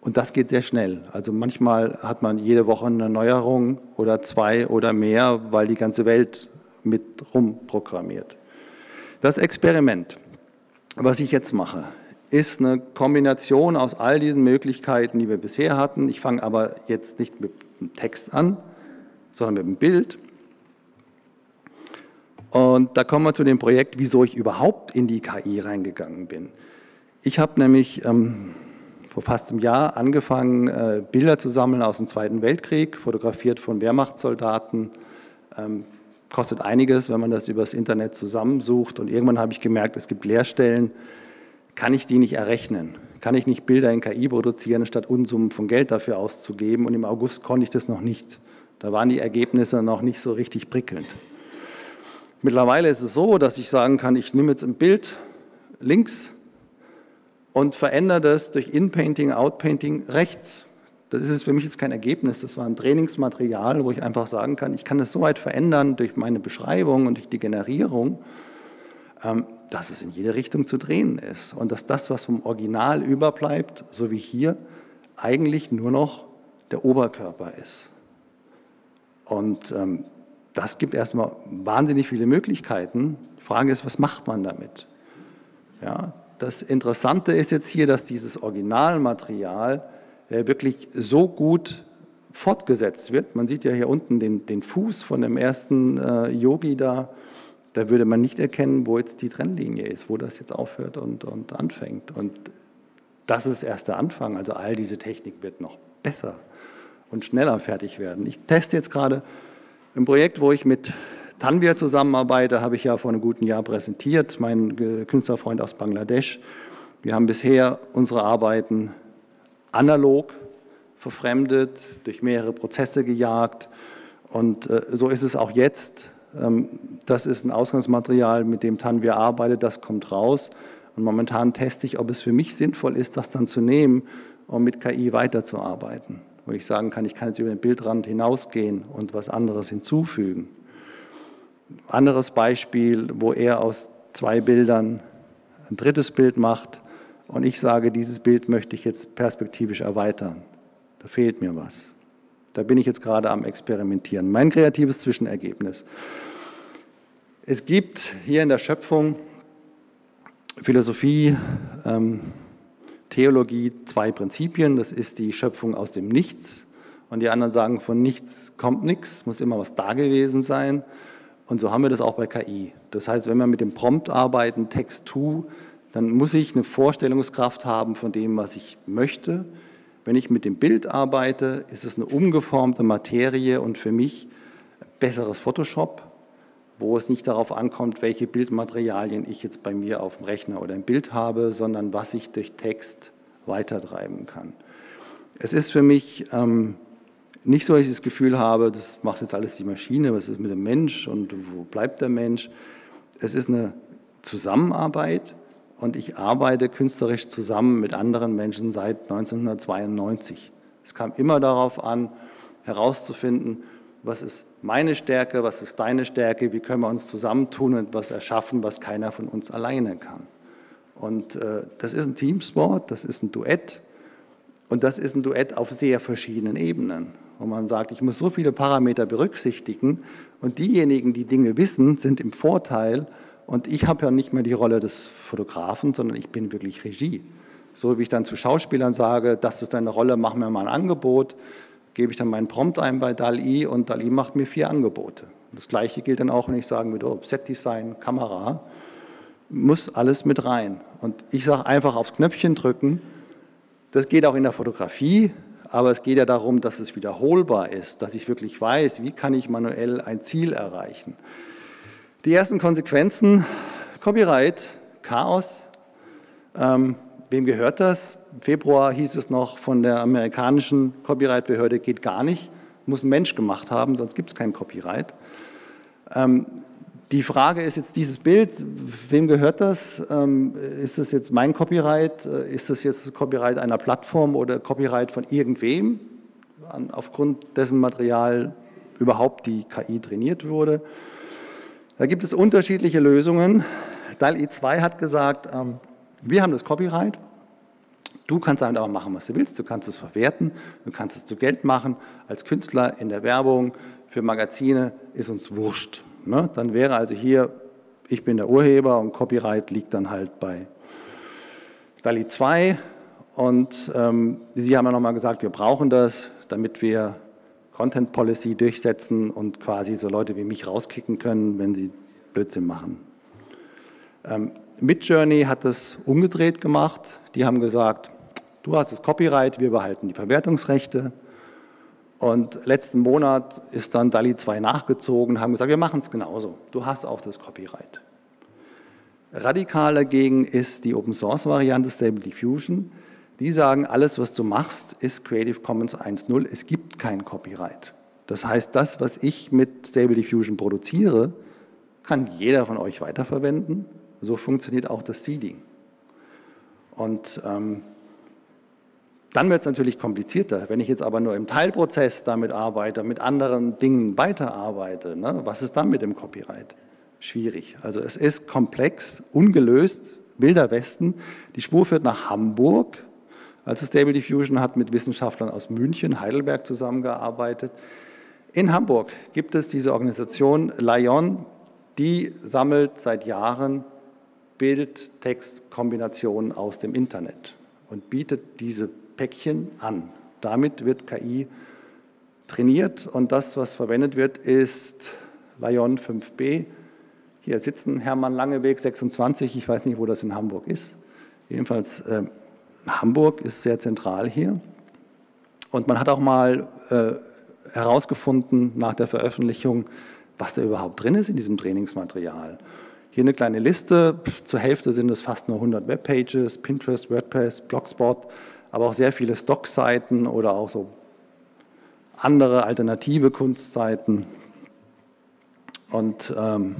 Und das geht sehr schnell. Also manchmal hat man jede Woche eine Neuerung oder zwei oder mehr, weil die ganze Welt mit rumprogrammiert. Das Experiment, was ich jetzt mache, ist eine Kombination aus all diesen Möglichkeiten, die wir bisher hatten. Ich fange aber jetzt nicht mit dem Text an, sondern mit dem Bild. Und da kommen wir zu dem Projekt, wieso ich überhaupt in die KI reingegangen bin. Ich habe nämlich ähm, vor fast einem Jahr angefangen, äh, Bilder zu sammeln aus dem Zweiten Weltkrieg, fotografiert von Wehrmachtssoldaten. Ähm, kostet einiges, wenn man das übers Internet zusammensucht. Und irgendwann habe ich gemerkt, es gibt Leerstellen, kann ich die nicht errechnen? Kann ich nicht Bilder in KI produzieren, statt Unsummen von Geld dafür auszugeben? Und im August konnte ich das noch nicht. Da waren die Ergebnisse noch nicht so richtig prickelnd. Mittlerweile ist es so, dass ich sagen kann, ich nehme jetzt ein Bild links und verändere das durch In-Painting, Out-Painting rechts. Das ist für mich jetzt kein Ergebnis, das war ein Trainingsmaterial, wo ich einfach sagen kann, ich kann das so weit verändern durch meine Beschreibung und durch die Generierung, ähm, dass es in jede Richtung zu drehen ist und dass das, was vom Original überbleibt, so wie hier, eigentlich nur noch der Oberkörper ist. Und ähm, das gibt erstmal wahnsinnig viele Möglichkeiten. Die Frage ist, was macht man damit? Ja, das Interessante ist jetzt hier, dass dieses Originalmaterial wirklich so gut fortgesetzt wird. Man sieht ja hier unten den, den Fuß von dem ersten äh, Yogi da da würde man nicht erkennen, wo jetzt die Trennlinie ist, wo das jetzt aufhört und, und anfängt. Und das ist erst der Anfang. Also all diese Technik wird noch besser und schneller fertig werden. Ich teste jetzt gerade ein Projekt, wo ich mit Tanvir zusammenarbeite, habe ich ja vor einem guten Jahr präsentiert, mein Künstlerfreund aus Bangladesch. Wir haben bisher unsere Arbeiten analog verfremdet, durch mehrere Prozesse gejagt. Und äh, so ist es auch jetzt. Ähm, das ist ein Ausgangsmaterial, mit dem Tanvir arbeitet, das kommt raus. Und momentan teste ich, ob es für mich sinnvoll ist, das dann zu nehmen um mit KI weiterzuarbeiten. Wo ich sagen kann, ich kann jetzt über den Bildrand hinausgehen und was anderes hinzufügen. Anderes Beispiel, wo er aus zwei Bildern ein drittes Bild macht und ich sage, dieses Bild möchte ich jetzt perspektivisch erweitern. Da fehlt mir was. Da bin ich jetzt gerade am Experimentieren. Mein kreatives Zwischenergebnis. Es gibt hier in der Schöpfung Philosophie, ähm, Theologie zwei Prinzipien. Das ist die Schöpfung aus dem Nichts. Und die anderen sagen, von nichts kommt nichts, muss immer was da gewesen sein. Und so haben wir das auch bei KI. Das heißt, wenn wir mit dem Prompt arbeiten, Text to, dann muss ich eine Vorstellungskraft haben von dem, was ich möchte. Wenn ich mit dem Bild arbeite, ist es eine umgeformte Materie und für mich besseres Photoshop, wo es nicht darauf ankommt, welche Bildmaterialien ich jetzt bei mir auf dem Rechner oder im Bild habe, sondern was ich durch Text weitertreiben kann. Es ist für mich ähm, nicht so, dass ich das Gefühl habe, das macht jetzt alles die Maschine, was ist mit dem Mensch und wo bleibt der Mensch. Es ist eine Zusammenarbeit und ich arbeite künstlerisch zusammen mit anderen Menschen seit 1992. Es kam immer darauf an, herauszufinden, was ist meine Stärke, was ist deine Stärke, wie können wir uns zusammentun und etwas erschaffen, was keiner von uns alleine kann. Und äh, das ist ein Teamsport, das ist ein Duett und das ist ein Duett auf sehr verschiedenen Ebenen, wo man sagt, ich muss so viele Parameter berücksichtigen und diejenigen, die Dinge wissen, sind im Vorteil und ich habe ja nicht mehr die Rolle des Fotografen, sondern ich bin wirklich Regie. So wie ich dann zu Schauspielern sage, das ist deine Rolle, mach mir mal ein Angebot, gebe ich dann meinen Prompt ein bei DALI und DALI macht mir vier Angebote. Das gleiche gilt dann auch, wenn ich sagen würde, oh, Setdesign, Kamera, muss alles mit rein. Und ich sage einfach aufs Knöpfchen drücken. Das geht auch in der Fotografie, aber es geht ja darum, dass es wiederholbar ist, dass ich wirklich weiß, wie kann ich manuell ein Ziel erreichen. Die ersten Konsequenzen, Copyright, Chaos. Ähm, wem gehört das? Im Februar hieß es noch von der amerikanischen Copyright-Behörde, geht gar nicht, muss ein Mensch gemacht haben, sonst gibt es kein Copyright. Ähm, die Frage ist jetzt dieses Bild, wem gehört das? Ähm, ist das jetzt mein Copyright? Äh, ist das jetzt Copyright einer Plattform oder Copyright von irgendwem, aufgrund dessen Material überhaupt die KI trainiert wurde? Da gibt es unterschiedliche Lösungen. DAL-E 2 hat gesagt, ähm, wir haben das Copyright, du kannst damit aber machen, was du willst, du kannst es verwerten, du kannst es zu Geld machen, als Künstler in der Werbung, für Magazine ist uns wurscht. Ne? Dann wäre also hier, ich bin der Urheber und Copyright liegt dann halt bei DALI 2 und ähm, Sie haben ja nochmal gesagt, wir brauchen das, damit wir Content Policy durchsetzen und quasi so Leute wie mich rauskicken können, wenn sie Blödsinn machen. Ähm, Midjourney hat das umgedreht gemacht. Die haben gesagt, du hast das Copyright, wir behalten die Verwertungsrechte. Und letzten Monat ist dann DALI 2 nachgezogen, haben gesagt, wir machen es genauso. Du hast auch das Copyright. Radikal dagegen ist die Open Source Variante Stable Diffusion. Die sagen, alles, was du machst, ist Creative Commons 1.0. Es gibt kein Copyright. Das heißt, das, was ich mit Stable Diffusion produziere, kann jeder von euch weiterverwenden. So funktioniert auch das Seeding. Und ähm, dann wird es natürlich komplizierter. Wenn ich jetzt aber nur im Teilprozess damit arbeite, mit anderen Dingen weiterarbeite, ne, was ist dann mit dem Copyright? Schwierig. Also es ist komplex, ungelöst, wilder Westen. Die Spur führt nach Hamburg. Also Stable Diffusion hat mit Wissenschaftlern aus München, Heidelberg zusammengearbeitet. In Hamburg gibt es diese Organisation Lion, die sammelt seit Jahren Bild-Text-Kombinationen aus dem Internet und bietet diese Päckchen an. Damit wird KI trainiert und das, was verwendet wird, ist Lion 5b. Hier sitzen Hermann Langeweg 26, ich weiß nicht, wo das in Hamburg ist. Jedenfalls äh, Hamburg ist sehr zentral hier. Und man hat auch mal äh, herausgefunden nach der Veröffentlichung, was da überhaupt drin ist in diesem Trainingsmaterial. Hier eine kleine Liste, zur Hälfte sind es fast nur 100 Webpages, Pinterest, WordPress, Blogspot, aber auch sehr viele Stockseiten oder auch so andere alternative Kunstseiten. Und ähm,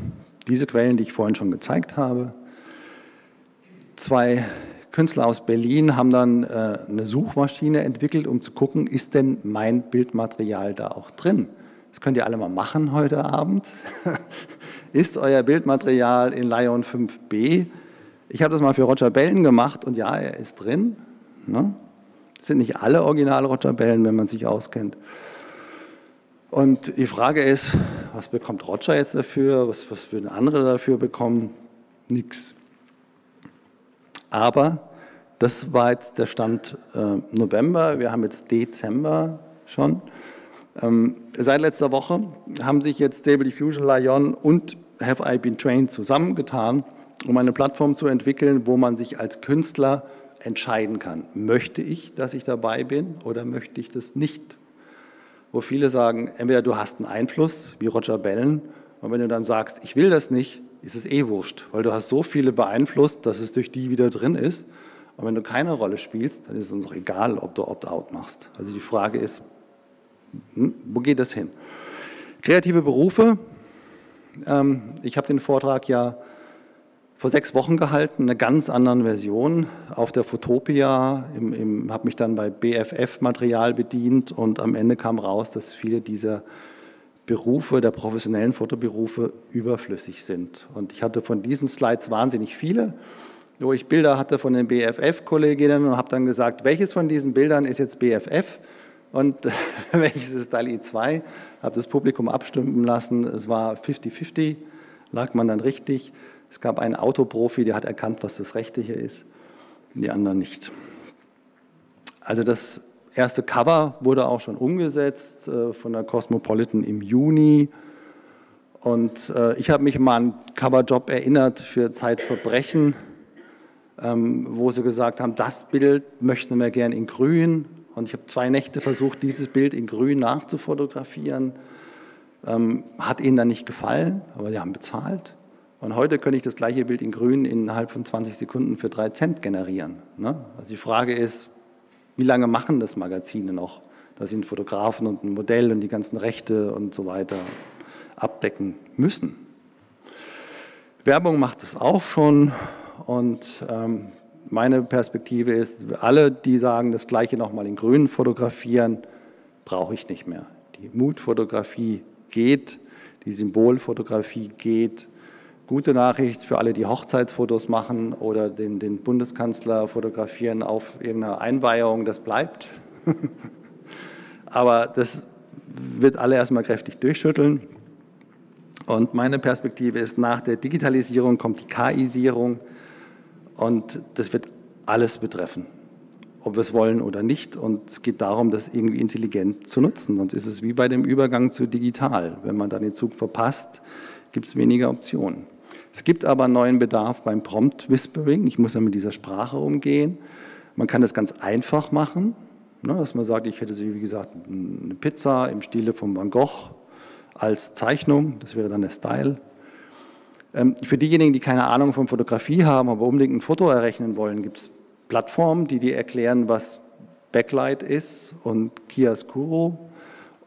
diese Quellen, die ich vorhin schon gezeigt habe, zwei Künstler aus Berlin haben dann äh, eine Suchmaschine entwickelt, um zu gucken, ist denn mein Bildmaterial da auch drin? Das könnt ihr alle mal machen heute Abend. ist euer Bildmaterial in Lion 5b? Ich habe das mal für Roger Bellen gemacht und ja, er ist drin. Ne? Das sind nicht alle originale Roger Bellen, wenn man sich auskennt. Und die Frage ist, was bekommt Roger jetzt dafür? Was, was würden andere dafür bekommen? Nix. Aber das war jetzt der Stand äh, November. Wir haben jetzt Dezember schon. Ähm, seit letzter Woche haben sich jetzt Stable Diffusion, Lion und Have I Been Trained zusammengetan, um eine Plattform zu entwickeln, wo man sich als Künstler entscheiden kann. Möchte ich, dass ich dabei bin oder möchte ich das nicht? Wo viele sagen, entweder du hast einen Einfluss, wie Roger Bellen, und wenn du dann sagst, ich will das nicht, ist es eh wurscht, weil du hast so viele beeinflusst, dass es durch die wieder drin ist. Und wenn du keine Rolle spielst, dann ist es uns auch egal, ob du Opt-out machst. Also die Frage ist, hm, wo geht das hin? Kreative Berufe. Ähm, ich habe den Vortrag ja vor sechs Wochen gehalten, in einer ganz anderen Version auf der Fotopia. habe mich dann bei BFF-Material bedient und am Ende kam raus, dass viele dieser Berufe, der professionellen Fotoberufe überflüssig sind. Und ich hatte von diesen Slides wahnsinnig viele, wo ich Bilder hatte von den BFF-Kolleginnen und habe dann gesagt, welches von diesen Bildern ist jetzt BFF und welches ist DALI 2. Habe das Publikum abstimmen lassen. Es war 50-50, lag man dann richtig. Es gab einen Autoprofi, der hat erkannt, was das Rechte hier ist. die anderen nicht. Also das erste Cover wurde auch schon umgesetzt äh, von der Cosmopolitan im Juni. Und äh, ich habe mich mal an einen Coverjob erinnert für Zeitverbrechen, ähm, wo sie gesagt haben, das Bild möchten wir gern in grün. Und ich habe zwei Nächte versucht, dieses Bild in grün nachzufotografieren. Ähm, hat ihnen dann nicht gefallen, aber sie haben bezahlt. Und heute könnte ich das gleiche Bild in grün innerhalb von 20 Sekunden für drei Cent generieren. Ne? Also die Frage ist, wie lange machen das Magazine noch, dass sie einen Fotografen und ein Modell und die ganzen Rechte und so weiter abdecken müssen? Werbung macht es auch schon und ähm, meine Perspektive ist, alle, die sagen, das Gleiche nochmal in Grün fotografieren, brauche ich nicht mehr. Die Mutfotografie geht, die Symbolfotografie geht. Gute Nachricht für alle, die Hochzeitsfotos machen oder den, den Bundeskanzler fotografieren auf irgendeiner Einweihung, das bleibt. Aber das wird alle erstmal kräftig durchschütteln. Und meine Perspektive ist, nach der Digitalisierung kommt die KI-Sierung und das wird alles betreffen, ob wir es wollen oder nicht. Und es geht darum, das irgendwie intelligent zu nutzen. Sonst ist es wie bei dem Übergang zu digital. Wenn man dann den Zug verpasst, gibt es weniger Optionen. Es gibt aber neuen Bedarf beim Prompt Whispering. Ich muss ja mit dieser Sprache umgehen. Man kann das ganz einfach machen, ne, dass man sagt, ich hätte sie, wie gesagt, eine Pizza im Stile von Van Gogh als Zeichnung. Das wäre dann der Style. Ähm, für diejenigen, die keine Ahnung von Fotografie haben, aber unbedingt ein Foto errechnen wollen, gibt es Plattformen, die dir erklären, was Backlight ist und Chiaroscuro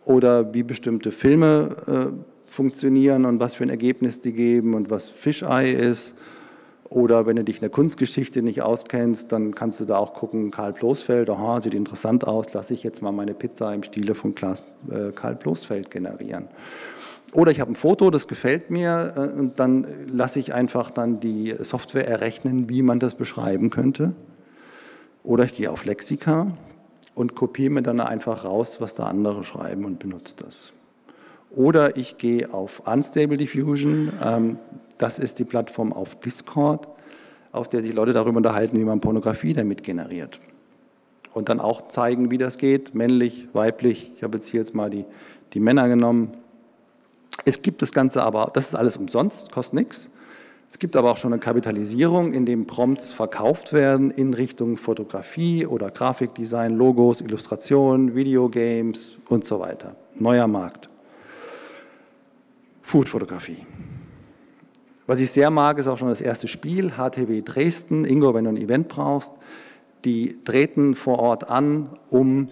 oder wie bestimmte Filme äh, funktionieren und was für ein Ergebnis die geben und was Fisheye ist. Oder wenn du dich in der Kunstgeschichte nicht auskennst, dann kannst du da auch gucken, Karl Bloßfeld, aha, sieht interessant aus, lasse ich jetzt mal meine Pizza im Stile von Klaas, äh, Karl Bloßfeld generieren. Oder ich habe ein Foto, das gefällt mir äh, und dann lasse ich einfach dann die Software errechnen, wie man das beschreiben könnte. Oder ich gehe auf Lexika und kopiere mir dann einfach raus, was da andere schreiben und benutze das. Oder ich gehe auf Unstable Diffusion, ähm, das ist die Plattform auf Discord, auf der sich Leute darüber unterhalten, wie man Pornografie damit generiert. Und dann auch zeigen, wie das geht, männlich, weiblich. Ich habe jetzt hier jetzt mal die, die Männer genommen. Es gibt das Ganze aber, das ist alles umsonst, kostet nichts. Es gibt aber auch schon eine Kapitalisierung, in dem Prompts verkauft werden in Richtung Fotografie oder Grafikdesign, Logos, Illustrationen, Videogames und so weiter. Neuer Markt. Foodfotografie. Was ich sehr mag, ist auch schon das erste Spiel, HTW Dresden. Ingo, wenn du ein Event brauchst, die treten vor Ort an, um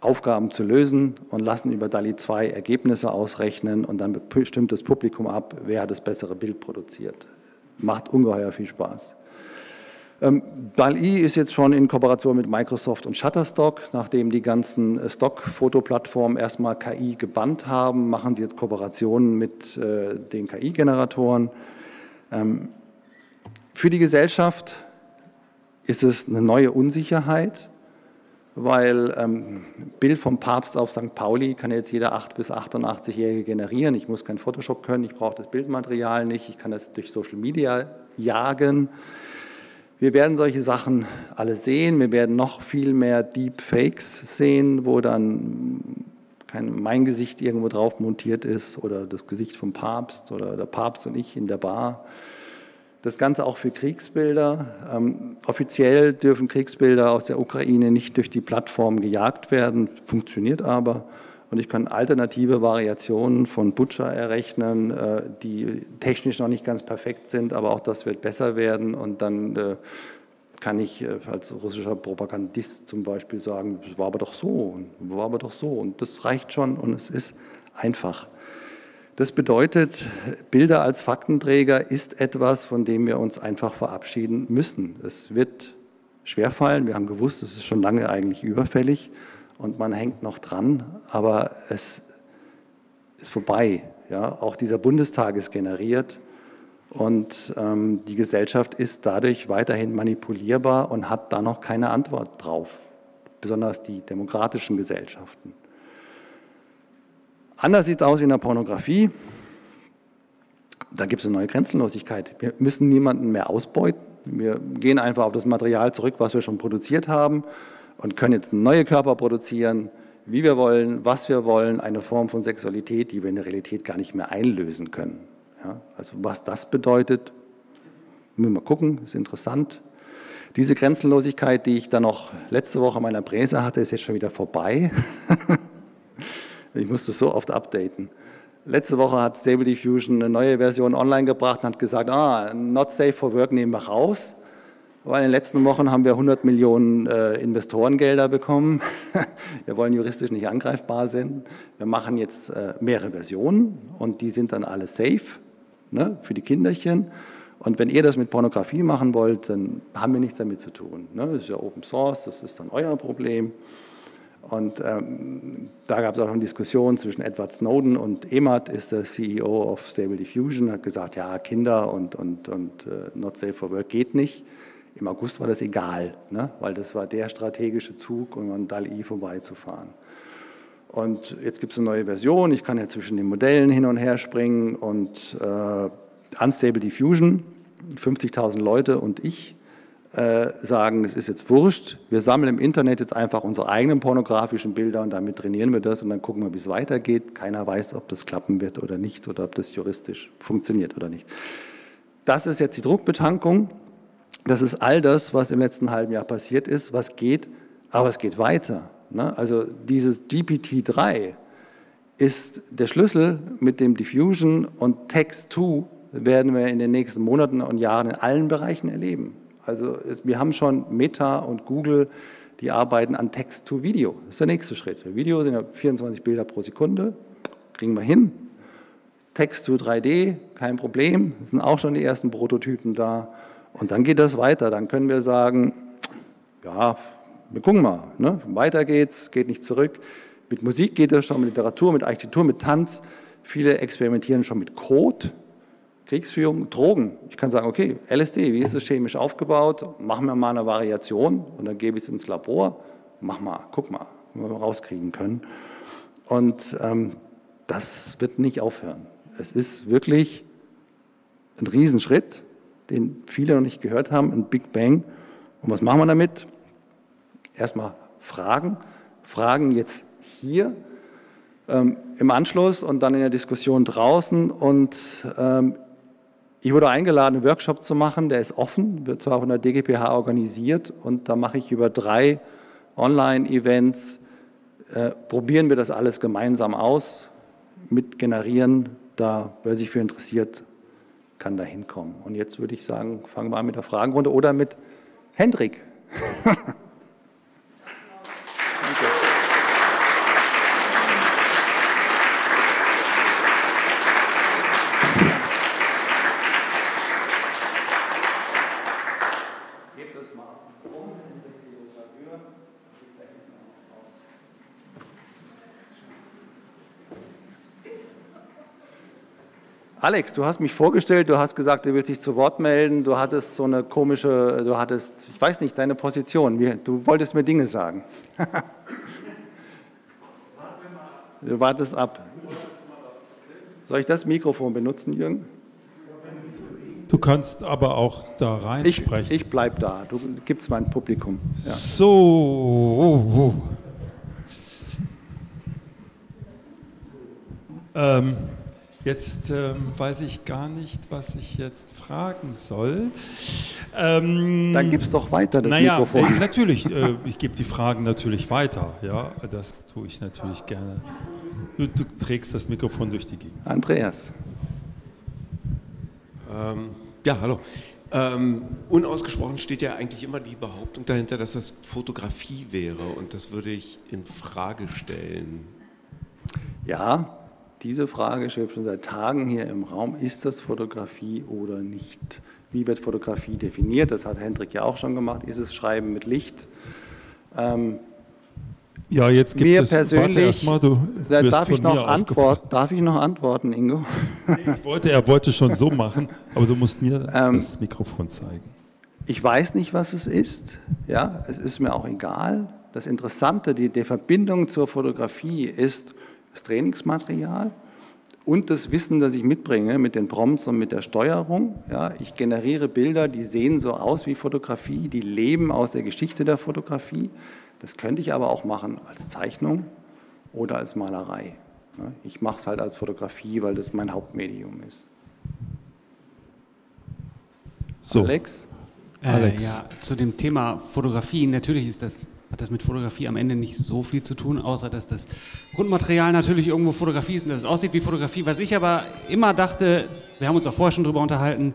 Aufgaben zu lösen und lassen über DALI 2 Ergebnisse ausrechnen und dann bestimmt das Publikum ab, wer das bessere Bild produziert. Macht ungeheuer viel Spaß. Ähm, DALI ist jetzt schon in Kooperation mit Microsoft und Shutterstock. Nachdem die ganzen äh, Stock-Fotoplattformen erstmal KI gebannt haben, machen sie jetzt Kooperationen mit äh, den KI-Generatoren. Ähm, für die Gesellschaft ist es eine neue Unsicherheit weil ähm, Bild vom Papst auf St. Pauli kann jetzt jeder 8- bis 88-Jährige generieren. Ich muss kein Photoshop können, ich brauche das Bildmaterial nicht, ich kann das durch Social Media jagen. Wir werden solche Sachen alle sehen. Wir werden noch viel mehr Deepfakes sehen, wo dann kein, mein Gesicht irgendwo drauf montiert ist oder das Gesicht vom Papst oder der Papst und ich in der Bar. Das Ganze auch für Kriegsbilder. Ähm, offiziell dürfen Kriegsbilder aus der Ukraine nicht durch die Plattform gejagt werden, funktioniert aber. Und ich kann alternative Variationen von Butcher errechnen, äh, die technisch noch nicht ganz perfekt sind, aber auch das wird besser werden. Und dann äh, kann ich äh, als russischer Propagandist zum Beispiel sagen, es war aber doch so war aber doch so. Und das reicht schon und es ist einfach. Das bedeutet, Bilder als Faktenträger ist etwas, von dem wir uns einfach verabschieden müssen. Es wird schwerfallen. Wir haben gewusst, es ist schon lange eigentlich überfällig und man hängt noch dran, aber es ist vorbei. Ja, auch dieser Bundestag ist generiert und ähm, die Gesellschaft ist dadurch weiterhin manipulierbar und hat da noch keine Antwort drauf, besonders die demokratischen Gesellschaften. Anders sieht es aus in der Pornografie. Da gibt es eine neue Grenzenlosigkeit. Wir müssen niemanden mehr ausbeuten. Wir gehen einfach auf das Material zurück, was wir schon produziert haben und können jetzt neue Körper produzieren, wie wir wollen, was wir wollen, eine Form von Sexualität, die wir in der Realität gar nicht mehr einlösen können. Ja, also was das bedeutet, müssen wir mal gucken, ist interessant. Diese Grenzenlosigkeit, die ich dann noch letzte Woche in meiner Präse hatte, ist jetzt schon wieder vorbei. ich musste so oft updaten. Letzte Woche hat Stable Diffusion eine neue Version online gebracht und hat gesagt, ah, not safe for work nehmen wir raus. Weil in den letzten Wochen haben wir 100 Millionen äh, Investorengelder bekommen. wir wollen juristisch nicht angreifbar sein. Wir machen jetzt äh, mehrere Versionen und die sind dann alle safe ne, für die Kinderchen. Und wenn ihr das mit Pornografie machen wollt, dann haben wir nichts damit zu tun. Ne? Das ist ja Open Source, das ist dann euer Problem. Und ähm, da gab es auch eine Diskussion zwischen Edward Snowden und Emad, ist der CEO of Stable Diffusion, hat gesagt, ja, Kinder und, und, und uh, not safe for work geht nicht. Im August war das egal, ne? weil das war der strategische Zug, um an DAL-I vorbeizufahren. Und jetzt gibt es eine neue Version, ich kann ja zwischen den Modellen hin und her springen und äh, Unstable Diffusion, 50.000 Leute und ich äh, sagen, es ist jetzt wurscht, wir sammeln im Internet jetzt einfach unsere eigenen pornografischen Bilder und damit trainieren wir das und dann gucken wir, wie es weitergeht. Keiner weiß, ob das klappen wird oder nicht oder ob das juristisch funktioniert oder nicht. Das ist jetzt die Druckbetankung. Das ist all das, was im letzten halben Jahr passiert ist, was geht, aber es geht weiter. Ne? Also dieses GPT-3 ist der Schlüssel mit dem Diffusion und Text-2 werden wir in den nächsten Monaten und Jahren in allen Bereichen erleben. Also es, wir haben schon Meta und Google, die arbeiten an Text-to-Video. Das ist der nächste Schritt. Video sind ja 24 Bilder pro Sekunde, kriegen wir hin. Text to 3D, kein Problem, es sind auch schon die ersten Prototypen da. Und dann geht das weiter. Dann können wir sagen, ja, wir gucken mal, ne? weiter geht's, geht nicht zurück. Mit Musik geht das schon, mit Literatur, mit Architektur, mit Tanz. Viele experimentieren schon mit Code. Kriegsführung, Drogen. Ich kann sagen, okay, LSD, wie ist es chemisch aufgebaut? Machen wir mal eine Variation und dann gebe ich es ins Labor. Mach mal, guck mal, was wir rauskriegen können. Und ähm, das wird nicht aufhören. Es ist wirklich ein Riesenschritt, den viele noch nicht gehört haben, ein Big Bang. Und was machen wir damit? Erstmal Fragen. Fragen jetzt hier ähm, im Anschluss und dann in der Diskussion draußen. Und ähm, ich wurde eingeladen, einen Workshop zu machen, der ist offen, wird zwar von der DGPH organisiert und da mache ich über drei Online-Events, äh, probieren wir das alles gemeinsam aus, mit generieren, da wer sich für interessiert, kann da hinkommen. Und jetzt würde ich sagen, fangen wir an mit der Fragenrunde oder mit Hendrik. Alex, du hast mich vorgestellt, du hast gesagt, du willst dich zu Wort melden, du hattest so eine komische, du hattest, ich weiß nicht, deine Position, du wolltest mir Dinge sagen. du wartest ab. Soll ich das Mikrofon benutzen, Jürgen? Du kannst aber auch da reinsprechen. Ich, ich bleib da, du gibst mein Publikum. Ja. So. Oh, oh. Ähm, Jetzt ähm, weiß ich gar nicht, was ich jetzt fragen soll. Ähm, Dann gib es doch weiter, das naja, Mikrofon. Äh, natürlich, äh, ich gebe die Fragen natürlich weiter. Ja, das tue ich natürlich gerne. Du, du trägst das Mikrofon durch die Gegend. Andreas. Ähm, ja, hallo. Ähm, unausgesprochen steht ja eigentlich immer die Behauptung dahinter, dass das Fotografie wäre und das würde ich in Frage stellen. Ja, diese Frage schwebt schon seit Tagen hier im Raum, ist das Fotografie oder nicht? Wie wird Fotografie definiert? Das hat Hendrik ja auch schon gemacht. Ist es Schreiben mit Licht? Ähm, ja, jetzt gibt mir es, persönlich, mal, du darf, ich noch antworten, darf ich noch antworten, Ingo? ich wollte, er wollte schon so machen, aber du musst mir ähm, das Mikrofon zeigen. Ich weiß nicht, was es ist. Ja, es ist mir auch egal. Das Interessante, die, die Verbindung zur Fotografie ist, das Trainingsmaterial und das Wissen, das ich mitbringe mit den Prompts und mit der Steuerung. Ja, ich generiere Bilder, die sehen so aus wie Fotografie, die leben aus der Geschichte der Fotografie. Das könnte ich aber auch machen als Zeichnung oder als Malerei. Ich mache es halt als Fotografie, weil das mein Hauptmedium ist. So. Alex? Äh, Alex. Ja, zu dem Thema Fotografie, natürlich ist das hat das mit Fotografie am Ende nicht so viel zu tun, außer dass das Grundmaterial natürlich irgendwo Fotografie ist und dass es aussieht wie Fotografie. Was ich aber immer dachte, wir haben uns auch vorher schon darüber unterhalten,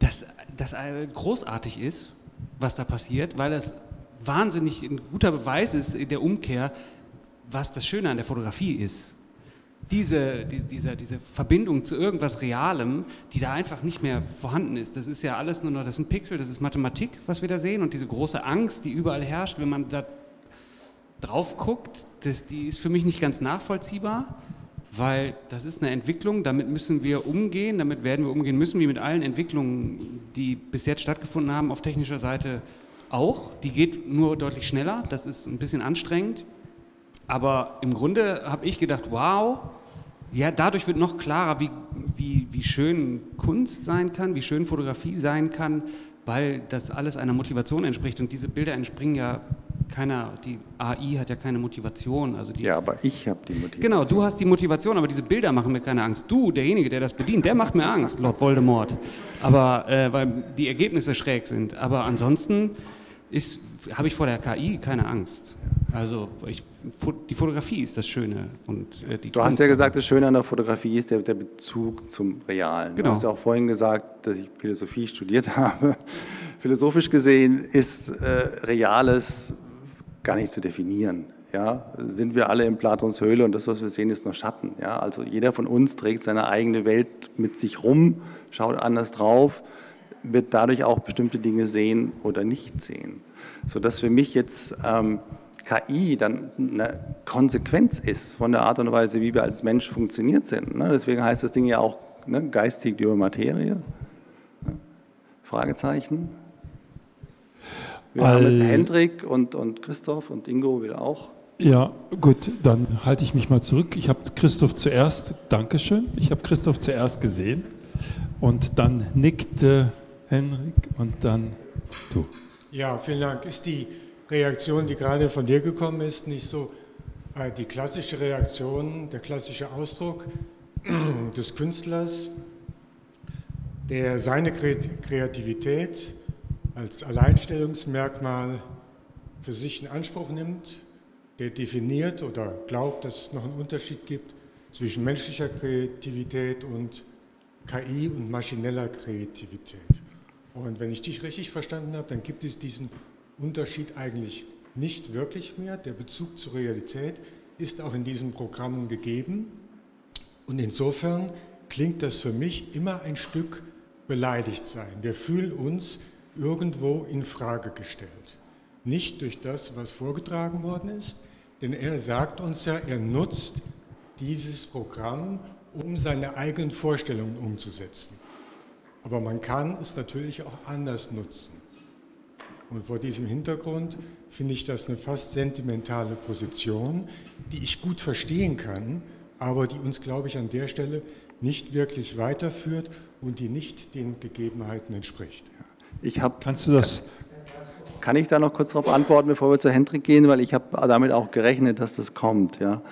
dass das großartig ist, was da passiert, weil es wahnsinnig ein guter Beweis ist in der Umkehr, was das Schöne an der Fotografie ist diese, die, diese, diese Verbindung zu irgendwas Realem, die da einfach nicht mehr vorhanden ist. Das ist ja alles nur noch, das sind Pixel, das ist Mathematik, was wir da sehen und diese große Angst, die überall herrscht, wenn man da drauf guckt, das, die ist für mich nicht ganz nachvollziehbar, weil das ist eine Entwicklung, damit müssen wir umgehen, damit werden wir umgehen müssen, wie mit allen Entwicklungen, die bis jetzt stattgefunden haben auf technischer Seite auch. Die geht nur deutlich schneller, das ist ein bisschen anstrengend. Aber im Grunde habe ich gedacht, wow, ja, dadurch wird noch klarer, wie, wie, wie schön Kunst sein kann, wie schön Fotografie sein kann, weil das alles einer Motivation entspricht. Und diese Bilder entspringen ja keiner, die AI hat ja keine Motivation. Also die, ja, aber ich habe die Motivation. Genau, du hast die Motivation, aber diese Bilder machen mir keine Angst. Du, derjenige, der das bedient, der macht mir Angst, Lord Voldemort. Aber, äh, weil die Ergebnisse schräg sind. Aber ansonsten habe ich vor der KI keine Angst. Also ich, die Fotografie ist das Schöne. Und, äh, du hast ja gesagt, das Schöne an der Fotografie ist der, der Bezug zum Realen. Genau. Du hast ja auch vorhin gesagt, dass ich Philosophie studiert habe. Philosophisch gesehen ist äh, Reales gar nicht zu definieren. Ja, sind wir alle in Platons Höhle und das, was wir sehen, ist nur Schatten. Ja, also jeder von uns trägt seine eigene Welt mit sich rum, schaut anders drauf, wird dadurch auch bestimmte Dinge sehen oder nicht sehen. Sodass für mich jetzt ähm, KI dann eine Konsequenz ist von der Art und Weise, wie wir als Mensch funktioniert sind. Ne? Deswegen heißt das Ding ja auch ne, geistig über Materie. Ne? Fragezeichen. Wir All haben jetzt Hendrik und, und Christoph und Ingo will auch. Ja, gut, dann halte ich mich mal zurück. Ich habe Christoph zuerst, Dankeschön, ich habe Christoph zuerst gesehen und dann nickte Henrik und dann du. Ja, vielen Dank. Ist die Reaktion, die gerade von dir gekommen ist, nicht so äh, die klassische Reaktion, der klassische Ausdruck des Künstlers, der seine Kreativität als Alleinstellungsmerkmal für sich in Anspruch nimmt, der definiert oder glaubt, dass es noch einen Unterschied gibt zwischen menschlicher Kreativität und KI und maschineller Kreativität. Und wenn ich dich richtig verstanden habe, dann gibt es diesen Unterschied eigentlich nicht wirklich mehr. Der Bezug zur Realität ist auch in diesen Programmen gegeben. Und insofern klingt das für mich immer ein Stück beleidigt sein. Wir fühlen uns irgendwo in Frage gestellt. Nicht durch das, was vorgetragen worden ist, denn er sagt uns ja, er nutzt dieses Programm, um seine eigenen Vorstellungen umzusetzen. Aber man kann es natürlich auch anders nutzen. Und vor diesem Hintergrund finde ich das eine fast sentimentale Position, die ich gut verstehen kann, aber die uns, glaube ich, an der Stelle nicht wirklich weiterführt und die nicht den Gegebenheiten entspricht. Ich habe, Kannst du das? Kann ich da noch kurz darauf antworten, bevor wir zu Hendrik gehen, weil ich habe damit auch gerechnet, dass das kommt. Ja.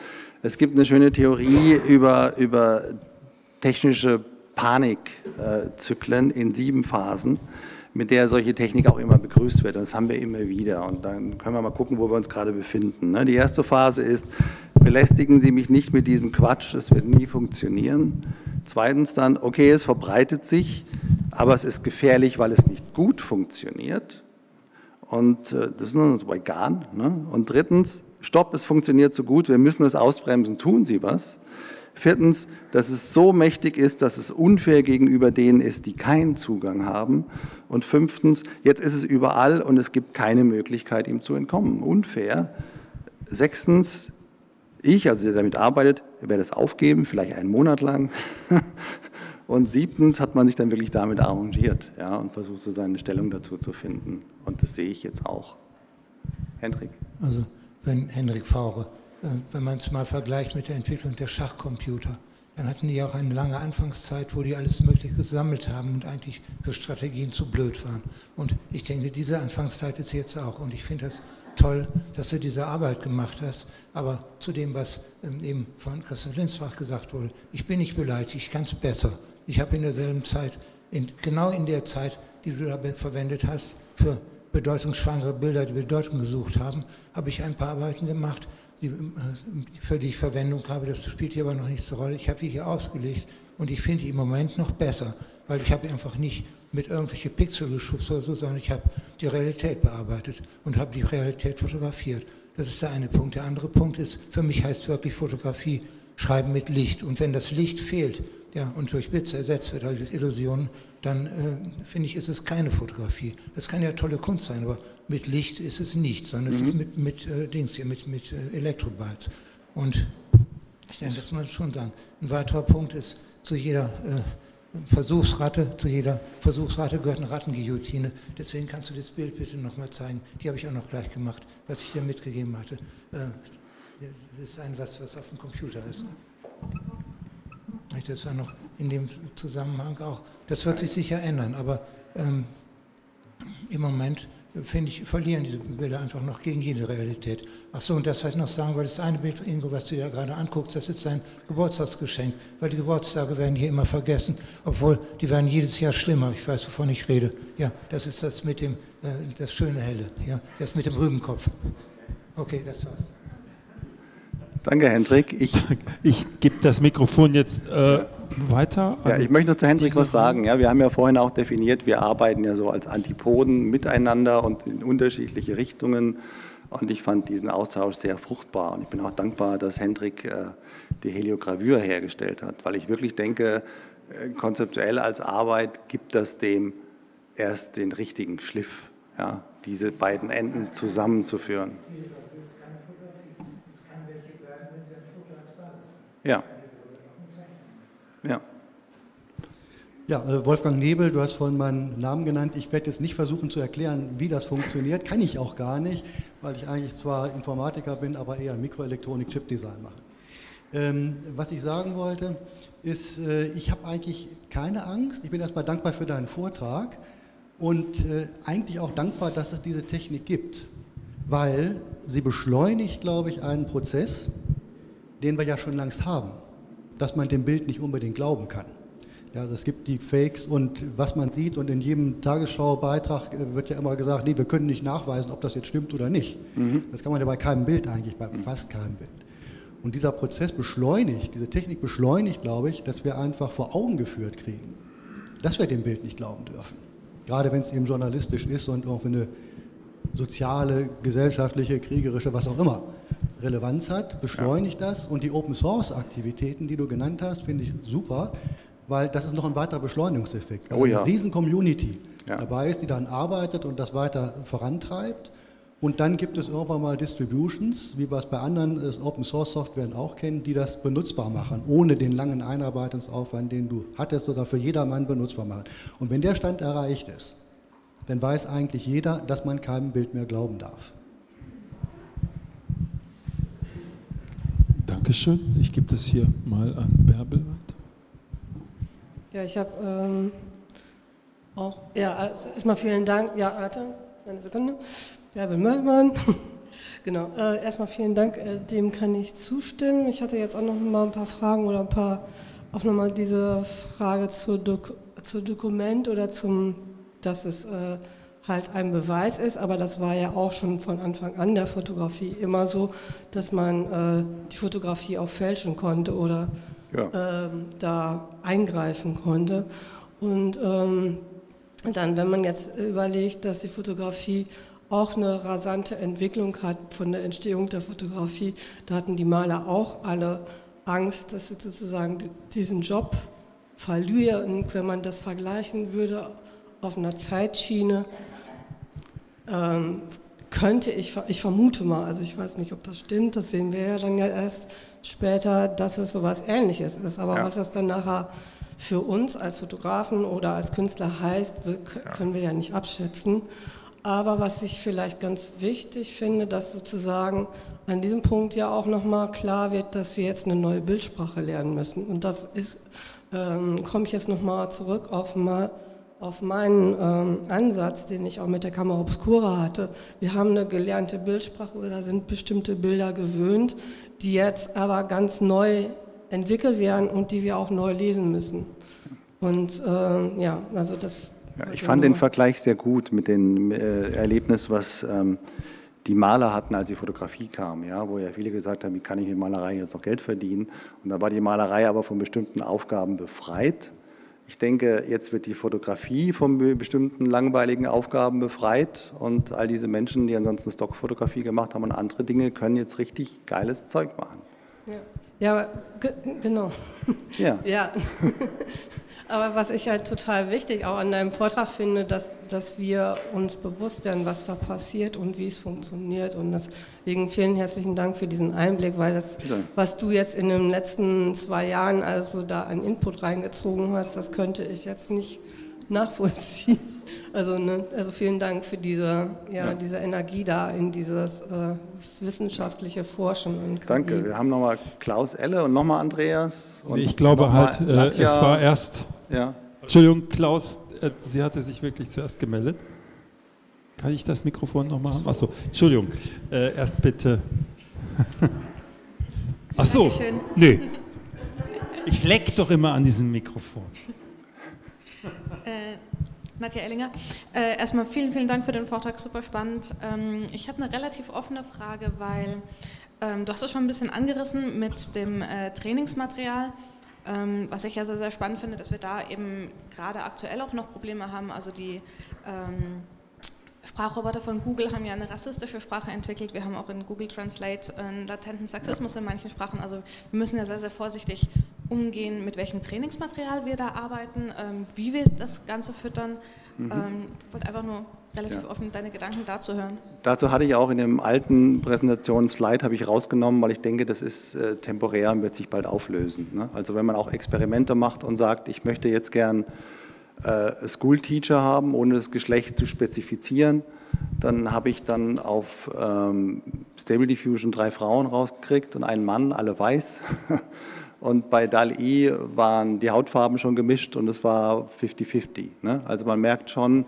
Es gibt eine schöne Theorie über, über technische Panikzyklen in sieben Phasen mit der solche Technik auch immer begrüßt wird. Und das haben wir immer wieder. Und dann können wir mal gucken, wo wir uns gerade befinden. Ne? Die erste Phase ist, belästigen Sie mich nicht mit diesem Quatsch, es wird nie funktionieren. Zweitens dann, okay, es verbreitet sich, aber es ist gefährlich, weil es nicht gut funktioniert. Und äh, das ist nur so bei Garn. Ne? Und drittens, stopp, es funktioniert so gut, wir müssen es ausbremsen, tun Sie was. Viertens, dass es so mächtig ist, dass es unfair gegenüber denen ist, die keinen Zugang haben. Und fünftens, jetzt ist es überall und es gibt keine Möglichkeit, ihm zu entkommen. Unfair. Sechstens, ich, also der damit arbeitet, werde es aufgeben, vielleicht einen Monat lang. Und siebtens hat man sich dann wirklich damit arrangiert ja, und versucht so seine Stellung dazu zu finden. Und das sehe ich jetzt auch. Hendrik. Also, wenn Hendrik Faure wenn man es mal vergleicht mit der Entwicklung der Schachcomputer, dann hatten die auch eine lange Anfangszeit, wo die alles Mögliche gesammelt haben und eigentlich für Strategien zu blöd waren. Und ich denke, diese Anfangszeit ist jetzt auch. Und ich finde das toll, dass du diese Arbeit gemacht hast. Aber zu dem, was ähm, eben von Christian Linsbach gesagt wurde, ich bin nicht beleidigt, ich kann es besser. Ich habe in derselben Zeit, in, genau in der Zeit, die du da verwendet hast, für bedeutungsschwangere Bilder, die Bedeutung gesucht haben, habe ich ein paar Arbeiten gemacht, äh, für die ich Verwendung habe. Das spielt hier aber noch nicht zur Rolle. Ich habe die hier ausgelegt und ich finde die im Moment noch besser, weil ich habe einfach nicht mit irgendwelche Pixel geschubst oder so, sondern ich habe die Realität bearbeitet und habe die Realität fotografiert. Das ist der eine Punkt. Der andere Punkt ist, für mich heißt wirklich Fotografie schreiben mit Licht. Und wenn das Licht fehlt ja, und durch Blitze ersetzt wird, also durch Illusionen, dann äh, finde ich, ist es keine Fotografie. Das kann ja tolle Kunst sein, aber mit Licht ist es nicht, sondern mhm. es ist mhm. mit, mit äh, Dings hier, mit, mit äh, Elektrobytes. Und ich denke, das muss man schon sagen. Ein weiterer Punkt ist, zu jeder äh, Versuchsratte, zu jeder Versuchsratte gehört eine Rattenguillotine. Deswegen kannst du das Bild bitte nochmal zeigen. Die habe ich auch noch gleich gemacht, was ich dir mitgegeben hatte. Äh, das ist ein was, was auf dem Computer ist. Das war noch in dem Zusammenhang auch. Das wird sich sicher ändern, aber ähm, im Moment finde ich, verlieren diese Bilder einfach noch gegen jede Realität. Ach so, und das, was ich noch sagen wollte, das eine Bild, Ingo, was du dir gerade anguckst, das ist dein Geburtstagsgeschenk, weil die Geburtstage werden hier immer vergessen, obwohl die werden jedes Jahr schlimmer. Ich weiß, wovon ich rede. Ja, das ist das mit dem, äh, das schöne Helle, ja, das mit dem Rübenkopf. Okay, das war's. Danke, Hendrik. Ich, ich gebe das Mikrofon jetzt äh, weiter. Ja, ich möchte noch zu Hendrik was sagen. Ja, wir haben ja vorhin auch definiert, wir arbeiten ja so als Antipoden miteinander und in unterschiedliche Richtungen. Und ich fand diesen Austausch sehr fruchtbar. Und ich bin auch dankbar, dass Hendrik äh, die Heliogravür hergestellt hat, weil ich wirklich denke, äh, konzeptuell als Arbeit gibt das dem erst den richtigen Schliff, ja, diese beiden Enden zusammenzuführen. Ja. Ja. Ja, äh, Wolfgang Nebel, du hast vorhin meinen Namen genannt. Ich werde jetzt nicht versuchen zu erklären, wie das funktioniert. Kann ich auch gar nicht, weil ich eigentlich zwar Informatiker bin, aber eher Mikroelektronik, Chipdesign mache. Ähm, was ich sagen wollte, ist, äh, ich habe eigentlich keine Angst. Ich bin erstmal dankbar für deinen Vortrag und äh, eigentlich auch dankbar, dass es diese Technik gibt, weil sie beschleunigt, glaube ich, einen Prozess, den wir ja schon längst haben, dass man dem Bild nicht unbedingt glauben kann. Ja, es gibt die Fakes und was man sieht und in jedem Tagesschaubeitrag äh, wird ja immer gesagt, nee, wir können nicht nachweisen, ob das jetzt stimmt oder nicht. Mhm. Das kann man ja bei keinem Bild eigentlich, bei fast keinem Bild. Und dieser Prozess beschleunigt, diese Technik beschleunigt, glaube ich, dass wir einfach vor Augen geführt kriegen, dass wir dem Bild nicht glauben dürfen. Gerade wenn es eben journalistisch ist und auch eine soziale, gesellschaftliche, kriegerische, was auch immer Relevanz hat, beschleunigt ja. das. Und die Open Source Aktivitäten, die du genannt hast, finde ich super, weil das ist noch ein weiterer Beschleunigungseffekt. Weil oh ja. eine riesen Community ja. dabei ist, die dann arbeitet und das weiter vorantreibt. Und dann gibt es irgendwann mal Distributions, wie wir es bei anderen äh, Open Source Softwaren auch kennen, die das benutzbar machen, ohne den langen Einarbeitungsaufwand, den du hattest, sozusagen für jedermann benutzbar machen. Und wenn der Stand erreicht ist, dann weiß eigentlich jeder, dass man keinem Bild mehr glauben darf. Dankeschön. Ich gebe das hier mal an Bärbel weiter. Ja, ich habe ähm, auch, ja, also erstmal vielen Dank. Ja, warte, eine Sekunde. Bärbel Möllmann. genau, äh, erstmal vielen Dank, äh, dem kann ich zustimmen. Ich hatte jetzt auch noch mal ein paar Fragen oder ein paar, auch nochmal diese Frage zur, Dok zur Dokument oder zum, dass es äh, halt ein Beweis ist, aber das war ja auch schon von Anfang an der Fotografie immer so, dass man äh, die Fotografie auch fälschen konnte oder ja. ähm, da eingreifen konnte. Und ähm, dann, wenn man jetzt überlegt, dass die Fotografie auch eine rasante Entwicklung hat von der Entstehung der Fotografie, da hatten die Maler auch alle Angst, dass sie sozusagen diesen Job verlieren, wenn man das vergleichen würde auf einer Zeitschiene ähm, könnte ich, ich vermute mal, also ich weiß nicht, ob das stimmt, das sehen wir ja dann ja erst später, dass es sowas Ähnliches ist. Aber ja. was das dann nachher für uns als Fotografen oder als Künstler heißt, können wir ja nicht abschätzen. Aber was ich vielleicht ganz wichtig finde, dass sozusagen an diesem Punkt ja auch nochmal klar wird, dass wir jetzt eine neue Bildsprache lernen müssen. Und das ist, ähm, komme ich jetzt nochmal zurück auf, mal, auf meinen ähm, Ansatz, den ich auch mit der Kamera Obscura hatte. Wir haben eine gelernte Bildsprache, da sind bestimmte Bilder gewöhnt, die jetzt aber ganz neu entwickelt werden und die wir auch neu lesen müssen. Und ähm, ja, also das ja, ich fand den Vergleich sehr gut mit dem äh, Erlebnis, was ähm, die Maler hatten, als die Fotografie kam, ja, wo ja viele gesagt haben, wie kann ich mit Malerei jetzt noch Geld verdienen? Und da war die Malerei aber von bestimmten Aufgaben befreit. Ich denke, jetzt wird die Fotografie von bestimmten langweiligen Aufgaben befreit und all diese Menschen, die ansonsten Stockfotografie gemacht haben und andere Dinge, können jetzt richtig geiles Zeug machen. Ja, ja genau. Ja. ja. Aber was ich halt total wichtig auch an deinem Vortrag finde, dass, dass wir uns bewusst werden, was da passiert und wie es funktioniert. Und deswegen vielen herzlichen Dank für diesen Einblick, weil das, was du jetzt in den letzten zwei Jahren also da an Input reingezogen hast, das könnte ich jetzt nicht nachvollziehen. Also, ne, also vielen Dank für diese, ja, ja. diese Energie da in dieses äh, wissenschaftliche Forschen. Danke. Wir haben nochmal Klaus Elle und nochmal Andreas. Und ich glaube halt, äh, es war erst. Ja. Entschuldigung, Klaus, äh, sie hatte sich wirklich zuerst gemeldet. Kann ich das Mikrofon noch machen? Achso, Entschuldigung. Äh, erst bitte. Achso, nee. Ich leck doch immer an diesem Mikrofon. Äh, Nadja Ellinger. Äh, erstmal vielen, vielen Dank für den Vortrag, super spannend. Ähm, ich habe eine relativ offene Frage, weil ähm, du hast es schon ein bisschen angerissen mit dem äh, Trainingsmaterial. Ähm, was ich ja sehr, sehr spannend finde, dass wir da eben gerade aktuell auch noch Probleme haben. Also die ähm, Sprachroboter von Google haben ja eine rassistische Sprache entwickelt. Wir haben auch in Google Translate einen latenten Sexismus in manchen Sprachen. Also wir müssen ja sehr, sehr vorsichtig umgehen, mit welchem Trainingsmaterial wir da arbeiten, ähm, wie wir das Ganze füttern. Mhm. Ähm, ich wollte einfach nur relativ ja. offen deine Gedanken dazu hören. Dazu hatte ich auch in dem alten Präsentationsslide habe ich rausgenommen, weil ich denke, das ist äh, temporär und wird sich bald auflösen. Ne? Also wenn man auch Experimente macht und sagt, ich möchte jetzt gern äh, School Teacher haben, ohne das Geschlecht zu spezifizieren, dann habe ich dann auf ähm, Stable Diffusion drei Frauen rausgekriegt und einen Mann, alle weiß. Und bei DAL-E waren die Hautfarben schon gemischt und es war 50-50. Ne? Also man merkt schon,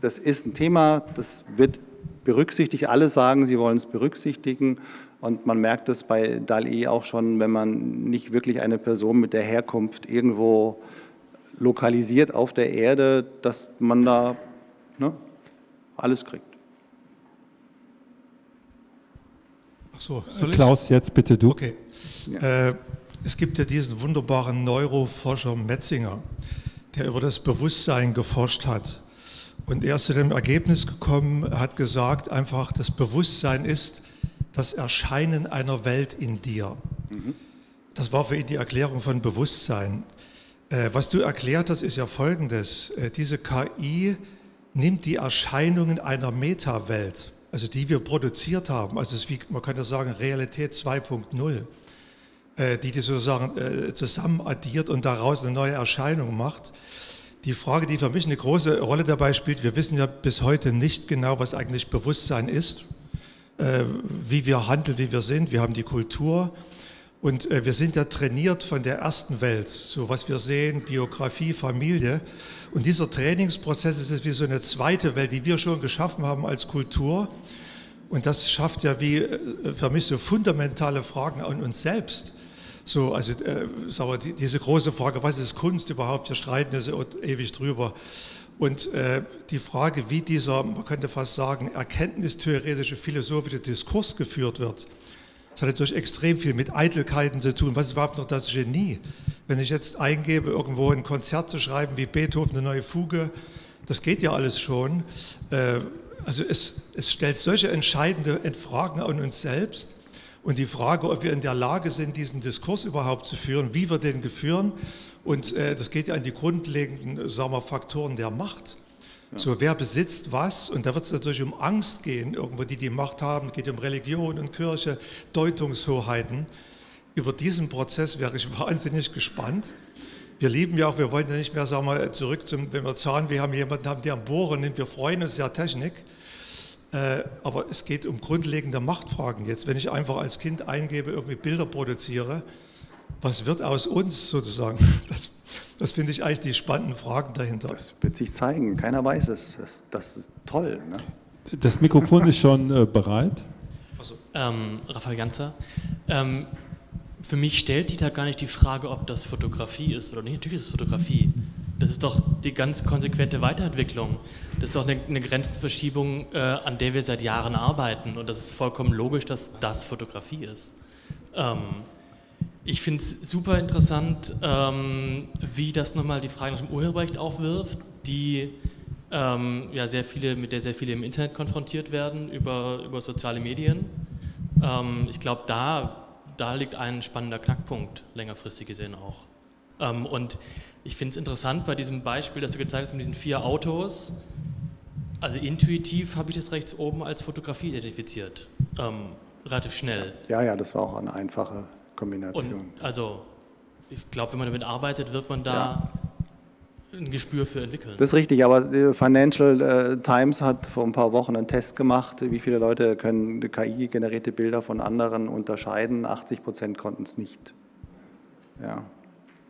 das ist ein Thema, das wird berücksichtigt. Alle sagen, sie wollen es berücksichtigen. Und man merkt es bei DAL-E auch schon, wenn man nicht wirklich eine Person mit der Herkunft irgendwo lokalisiert auf der Erde, dass man da ne, alles kriegt. Ach so, Klaus, jetzt bitte du. Okay. Ja. Äh, es gibt ja diesen wunderbaren Neuroforscher Metzinger, der über das Bewusstsein geforscht hat. Und er ist zu dem Ergebnis gekommen, hat gesagt, einfach das Bewusstsein ist das Erscheinen einer Welt in dir. Das war für ihn die Erklärung von Bewusstsein. Äh, was du erklärt hast, ist ja folgendes. Äh, diese KI nimmt die Erscheinungen einer Meta-Welt, also die wir produziert haben, also wie, man könnte sagen Realität 2.0 äh, die die sozusagen zusammen addiert und daraus eine neue Erscheinung macht. Die Frage, die für mich eine große Rolle dabei spielt, wir wissen ja bis heute nicht genau, was eigentlich Bewusstsein ist, äh, wie wir handeln, wie wir sind. Wir haben die Kultur und wir sind ja trainiert von der ersten Welt, so was wir sehen, Biografie, Familie. Und dieser Trainingsprozess ist wie so eine zweite Welt, die wir schon geschaffen haben als Kultur. Und das schafft ja wie für mich so fundamentale Fragen an uns selbst. So, also äh, wir, die, diese große Frage, was ist Kunst überhaupt? Wir streiten ja so ewig drüber. Und äh, die Frage, wie dieser, man könnte fast sagen, erkenntnistheoretische, philosophische Diskurs geführt wird, das hat natürlich extrem viel mit Eitelkeiten zu tun. Was ist überhaupt noch das Genie? Wenn ich jetzt eingebe, irgendwo ein Konzert zu schreiben wie Beethoven, eine neue Fuge, das geht ja alles schon. Äh, also es, es stellt solche entscheidende Fragen an uns selbst. Und die Frage, ob wir in der Lage sind, diesen Diskurs überhaupt zu führen, wie wir den führen. Und äh, das geht ja an die grundlegenden sagen wir, Faktoren der Macht. Ja. So, wer besitzt was? Und da wird es natürlich um Angst gehen, irgendwo die die Macht haben, es geht um Religion und Kirche, Deutungshoheiten. Über diesen Prozess wäre ich wahnsinnig gespannt. Wir lieben ja auch, wir wollen ja nicht mehr, sagen wir, zurück zum, wenn wir Zahnweh haben, jemanden haben, der am Bohren nimmt, wir freuen uns ja Technik. Äh, aber es geht um grundlegende Machtfragen jetzt. Wenn ich einfach als Kind eingebe, irgendwie Bilder produziere, was wird aus uns sozusagen? Das, das finde ich eigentlich die spannenden Fragen dahinter. Das wird sich zeigen. Keiner weiß es. Das, das ist toll. Ne? Das Mikrofon ist schon äh, bereit. Also, ähm, Raphael Ganzer. Ähm, für mich stellt sich da gar nicht die Frage, ob das Fotografie ist oder nicht. Natürlich ist es Fotografie. Das ist doch die ganz konsequente Weiterentwicklung. Das ist doch eine, eine Grenzverschiebung, äh, an der wir seit Jahren arbeiten. Und das ist vollkommen logisch, dass das Fotografie ist. Ähm, ich finde es super interessant, ähm, wie das nochmal die Frage nach dem Urheberrecht aufwirft, die ähm, ja sehr viele, mit der sehr viele im Internet konfrontiert werden über, über soziale Medien. Ähm, ich glaube, da, da liegt ein spannender Knackpunkt, längerfristig gesehen auch. Ähm, und ich finde es interessant bei diesem Beispiel, das du gezeigt hast mit diesen vier Autos. Also intuitiv habe ich das rechts oben als Fotografie identifiziert. Ähm, relativ schnell. Ja, ja, das war auch eine einfache Kombination. Und also, ich glaube, wenn man damit arbeitet, wird man da ja. ein Gespür für entwickeln. Das ist richtig, aber die Financial äh, Times hat vor ein paar Wochen einen Test gemacht, wie viele Leute können KI-generierte Bilder von anderen unterscheiden. 80 Prozent konnten es nicht. Ja.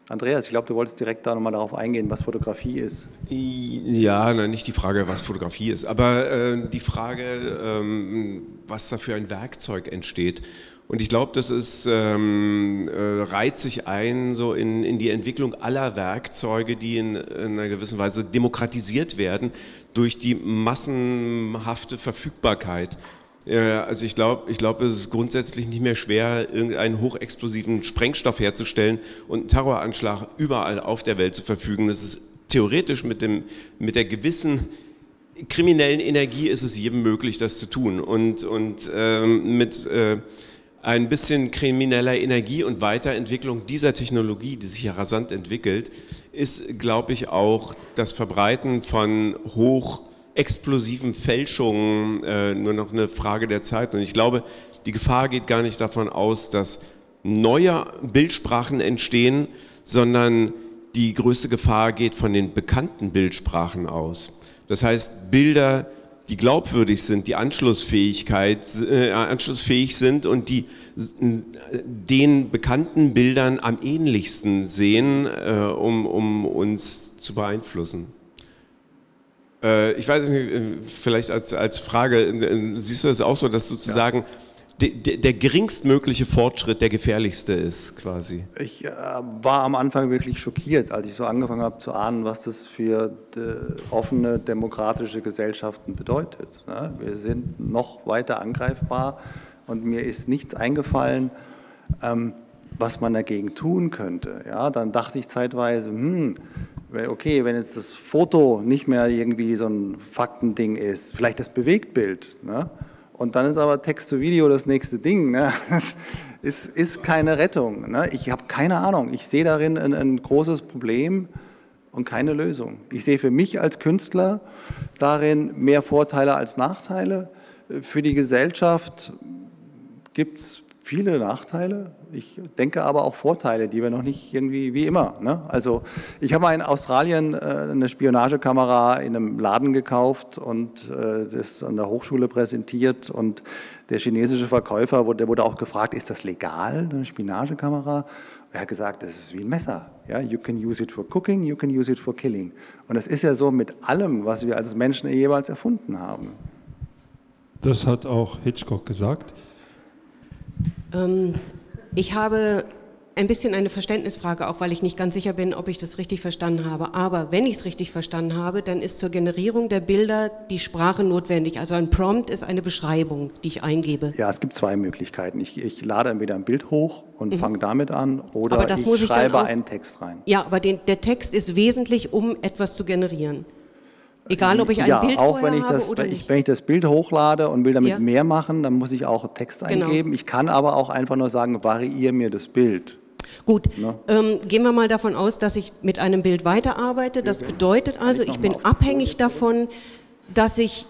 Andreas, ich glaube, du wolltest direkt da nochmal darauf eingehen, was Fotografie ist. Ja, nein, nicht die Frage, was Fotografie ist, aber äh, die Frage, ähm, was da für ein Werkzeug entsteht. Und ich glaube, das ist, ähm, äh, reiht sich ein so in, in die Entwicklung aller Werkzeuge, die in, in einer gewissen Weise demokratisiert werden durch die massenhafte Verfügbarkeit also ich glaube, ich glaub, es ist grundsätzlich nicht mehr schwer, irgendeinen hochexplosiven Sprengstoff herzustellen und einen Terroranschlag überall auf der Welt zu verfügen. Das ist theoretisch mit, dem, mit der gewissen kriminellen Energie ist es jedem möglich, das zu tun. Und, und ähm, mit äh, ein bisschen krimineller Energie und Weiterentwicklung dieser Technologie, die sich ja rasant entwickelt, ist, glaube ich, auch das Verbreiten von hoch explosiven Fälschungen äh, nur noch eine Frage der Zeit. Und ich glaube, die Gefahr geht gar nicht davon aus, dass neue Bildsprachen entstehen, sondern die größte Gefahr geht von den bekannten Bildsprachen aus. Das heißt, Bilder, die glaubwürdig sind, die Anschlussfähigkeit, äh, anschlussfähig sind und die den bekannten Bildern am ähnlichsten sehen, äh, um, um uns zu beeinflussen. Äh, ich weiß nicht, äh, vielleicht als, als Frage, äh, siehst du das auch so, dass sozusagen ja. der, der geringstmögliche Fortschritt der gefährlichste ist, quasi? Ich äh, war am Anfang wirklich schockiert, als ich so angefangen habe zu ahnen, was das für offene demokratische Gesellschaften bedeutet. Ne? Wir sind noch weiter angreifbar und mir ist nichts eingefallen, ähm, was man dagegen tun könnte. Ja, dann dachte ich zeitweise, hm, okay, wenn jetzt das Foto nicht mehr irgendwie so ein Faktending ist, vielleicht das Bewegtbild, ne? und dann ist aber Text to Video das nächste Ding, ne? das ist, ist keine Rettung. Ne? Ich habe keine Ahnung, ich sehe darin ein, ein großes Problem und keine Lösung. Ich sehe für mich als Künstler darin mehr Vorteile als Nachteile. Für die Gesellschaft gibt es viele Nachteile. Ich denke aber auch Vorteile, die wir noch nicht irgendwie, wie immer. Ne? Also ich habe in Australien äh, eine Spionagekamera in einem Laden gekauft und äh, das an der Hochschule präsentiert und der chinesische Verkäufer, der wurde auch gefragt, ist das legal, eine Spionagekamera? Er hat gesagt, das ist wie ein Messer. Ja, you can use it for cooking, you can use it for killing. Und das ist ja so mit allem, was wir als Menschen jeweils erfunden haben. Das hat auch Hitchcock gesagt. Ähm, ich habe ein bisschen eine Verständnisfrage, auch weil ich nicht ganz sicher bin, ob ich das richtig verstanden habe. Aber wenn ich es richtig verstanden habe, dann ist zur Generierung der Bilder die Sprache notwendig. Also ein Prompt ist eine Beschreibung, die ich eingebe. Ja, es gibt zwei Möglichkeiten. Ich, ich lade entweder ein Bild hoch und mhm. fange damit an oder ich, ich schreibe auch, einen Text rein. Ja, aber den, der Text ist wesentlich, um etwas zu generieren. Egal, ob ich ein ja, Bild auch wenn ich habe das, oder ich, wenn ich das Bild hochlade und will damit ja. mehr machen, dann muss ich auch Text genau. eingeben. Ich kann aber auch einfach nur sagen, variiere mir das Bild. Gut, ne? ähm, gehen wir mal davon aus, dass ich mit einem Bild weiterarbeite. Das bedeutet also, ich bin abhängig davon, dass ich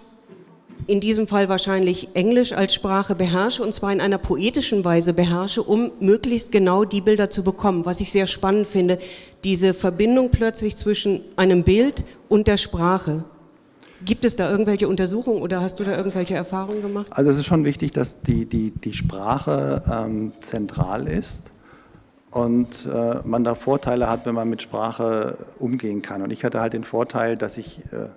in diesem Fall wahrscheinlich Englisch als Sprache beherrsche und zwar in einer poetischen Weise beherrsche, um möglichst genau die Bilder zu bekommen. Was ich sehr spannend finde, diese Verbindung plötzlich zwischen einem Bild und der Sprache. Gibt es da irgendwelche Untersuchungen oder hast du da irgendwelche Erfahrungen gemacht? Also es ist schon wichtig, dass die, die, die Sprache ähm, zentral ist und äh, man da Vorteile hat, wenn man mit Sprache umgehen kann. Und ich hatte halt den Vorteil, dass ich äh,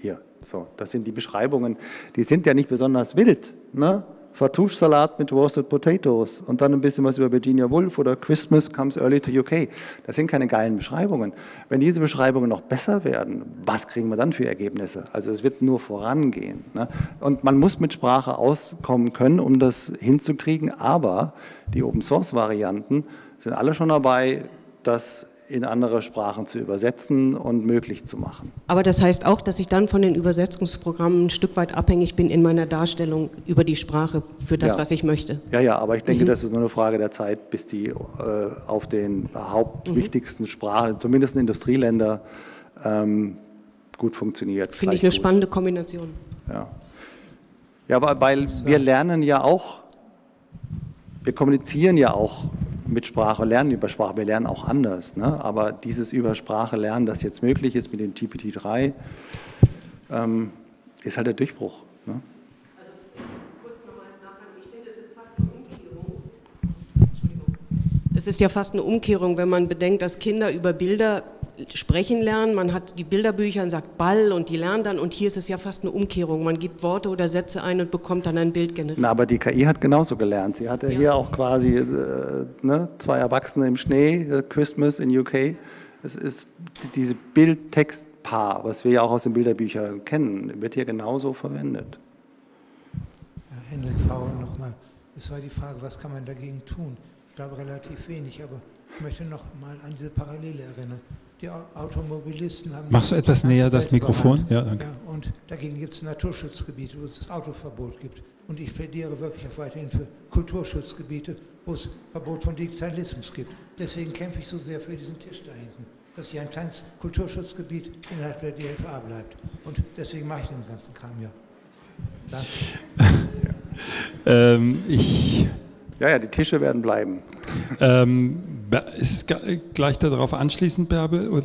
hier, so, das sind die Beschreibungen, die sind ja nicht besonders wild. Ne? Fatouche-Salat mit Roasted Potatoes und dann ein bisschen was über Virginia Woolf oder Christmas comes early to UK. Das sind keine geilen Beschreibungen. Wenn diese Beschreibungen noch besser werden, was kriegen wir dann für Ergebnisse? Also es wird nur vorangehen. Ne? Und man muss mit Sprache auskommen können, um das hinzukriegen, aber die Open-Source-Varianten sind alle schon dabei, das in andere Sprachen zu übersetzen und möglich zu machen. Aber das heißt auch, dass ich dann von den Übersetzungsprogrammen ein Stück weit abhängig bin in meiner Darstellung über die Sprache für das, Ja. was ich möchte. Ja, ja, aber ich denke, Mhm. das ist nur eine Frage der Zeit, bis die äh, auf den hauptwichtigsten Sprachen, zumindest in Industrieländer, ähm, gut funktioniert. Finde ich eine gut. spannende Kombination. Ja, ja weil, weil wir lernen ja auch, wir kommunizieren ja auch mit Sprache, lernen über Sprache, wir lernen auch anders. Ne? Aber dieses über Sprache lernen, das jetzt möglich ist mit dem GPT-3, ähm, ist halt der Durchbruch. Ne? Es ist ja fast eine Umkehrung, wenn man bedenkt, dass Kinder über Bilder sprechen lernen. Man hat die Bilderbücher und sagt Ball und die lernen dann. Und hier ist es ja fast eine Umkehrung. Man gibt Worte oder Sätze ein und bekommt dann ein Bild generiert. Na, aber die KI hat genauso gelernt. Sie hatte hier auch quasi äh, ne, zwei Erwachsene im Schnee, äh, Christmas in UK. Es ist diese Bild-Text-Paar, was wir ja auch aus den Bilderbüchern kennen, wird hier genauso verwendet. Herr Henrik Fauer nochmal. Es war die Frage, was kann man dagegen tun? Ich glaube relativ wenig, aber ich möchte noch mal an diese Parallele erinnern. Die Au- Automobilisten haben... Machst du etwas näher das Mikrofon? Ja, danke. und dagegen gibt es Naturschutzgebiete, wo es das Autoverbot gibt. Und ich plädiere wirklich auch weiterhin für Kulturschutzgebiete, wo es Verbot von Digitalismus gibt. Deswegen kämpfe ich so sehr für diesen Tisch da hinten, dass hier ein kleines Kulturschutzgebiet innerhalb der DLFA bleibt. Und deswegen mache ich den ganzen Kram ja. Danke. Ähm, ich Ja, ja, die Tische werden bleiben. Ähm, ist gleich darauf anschließend, Bärbel?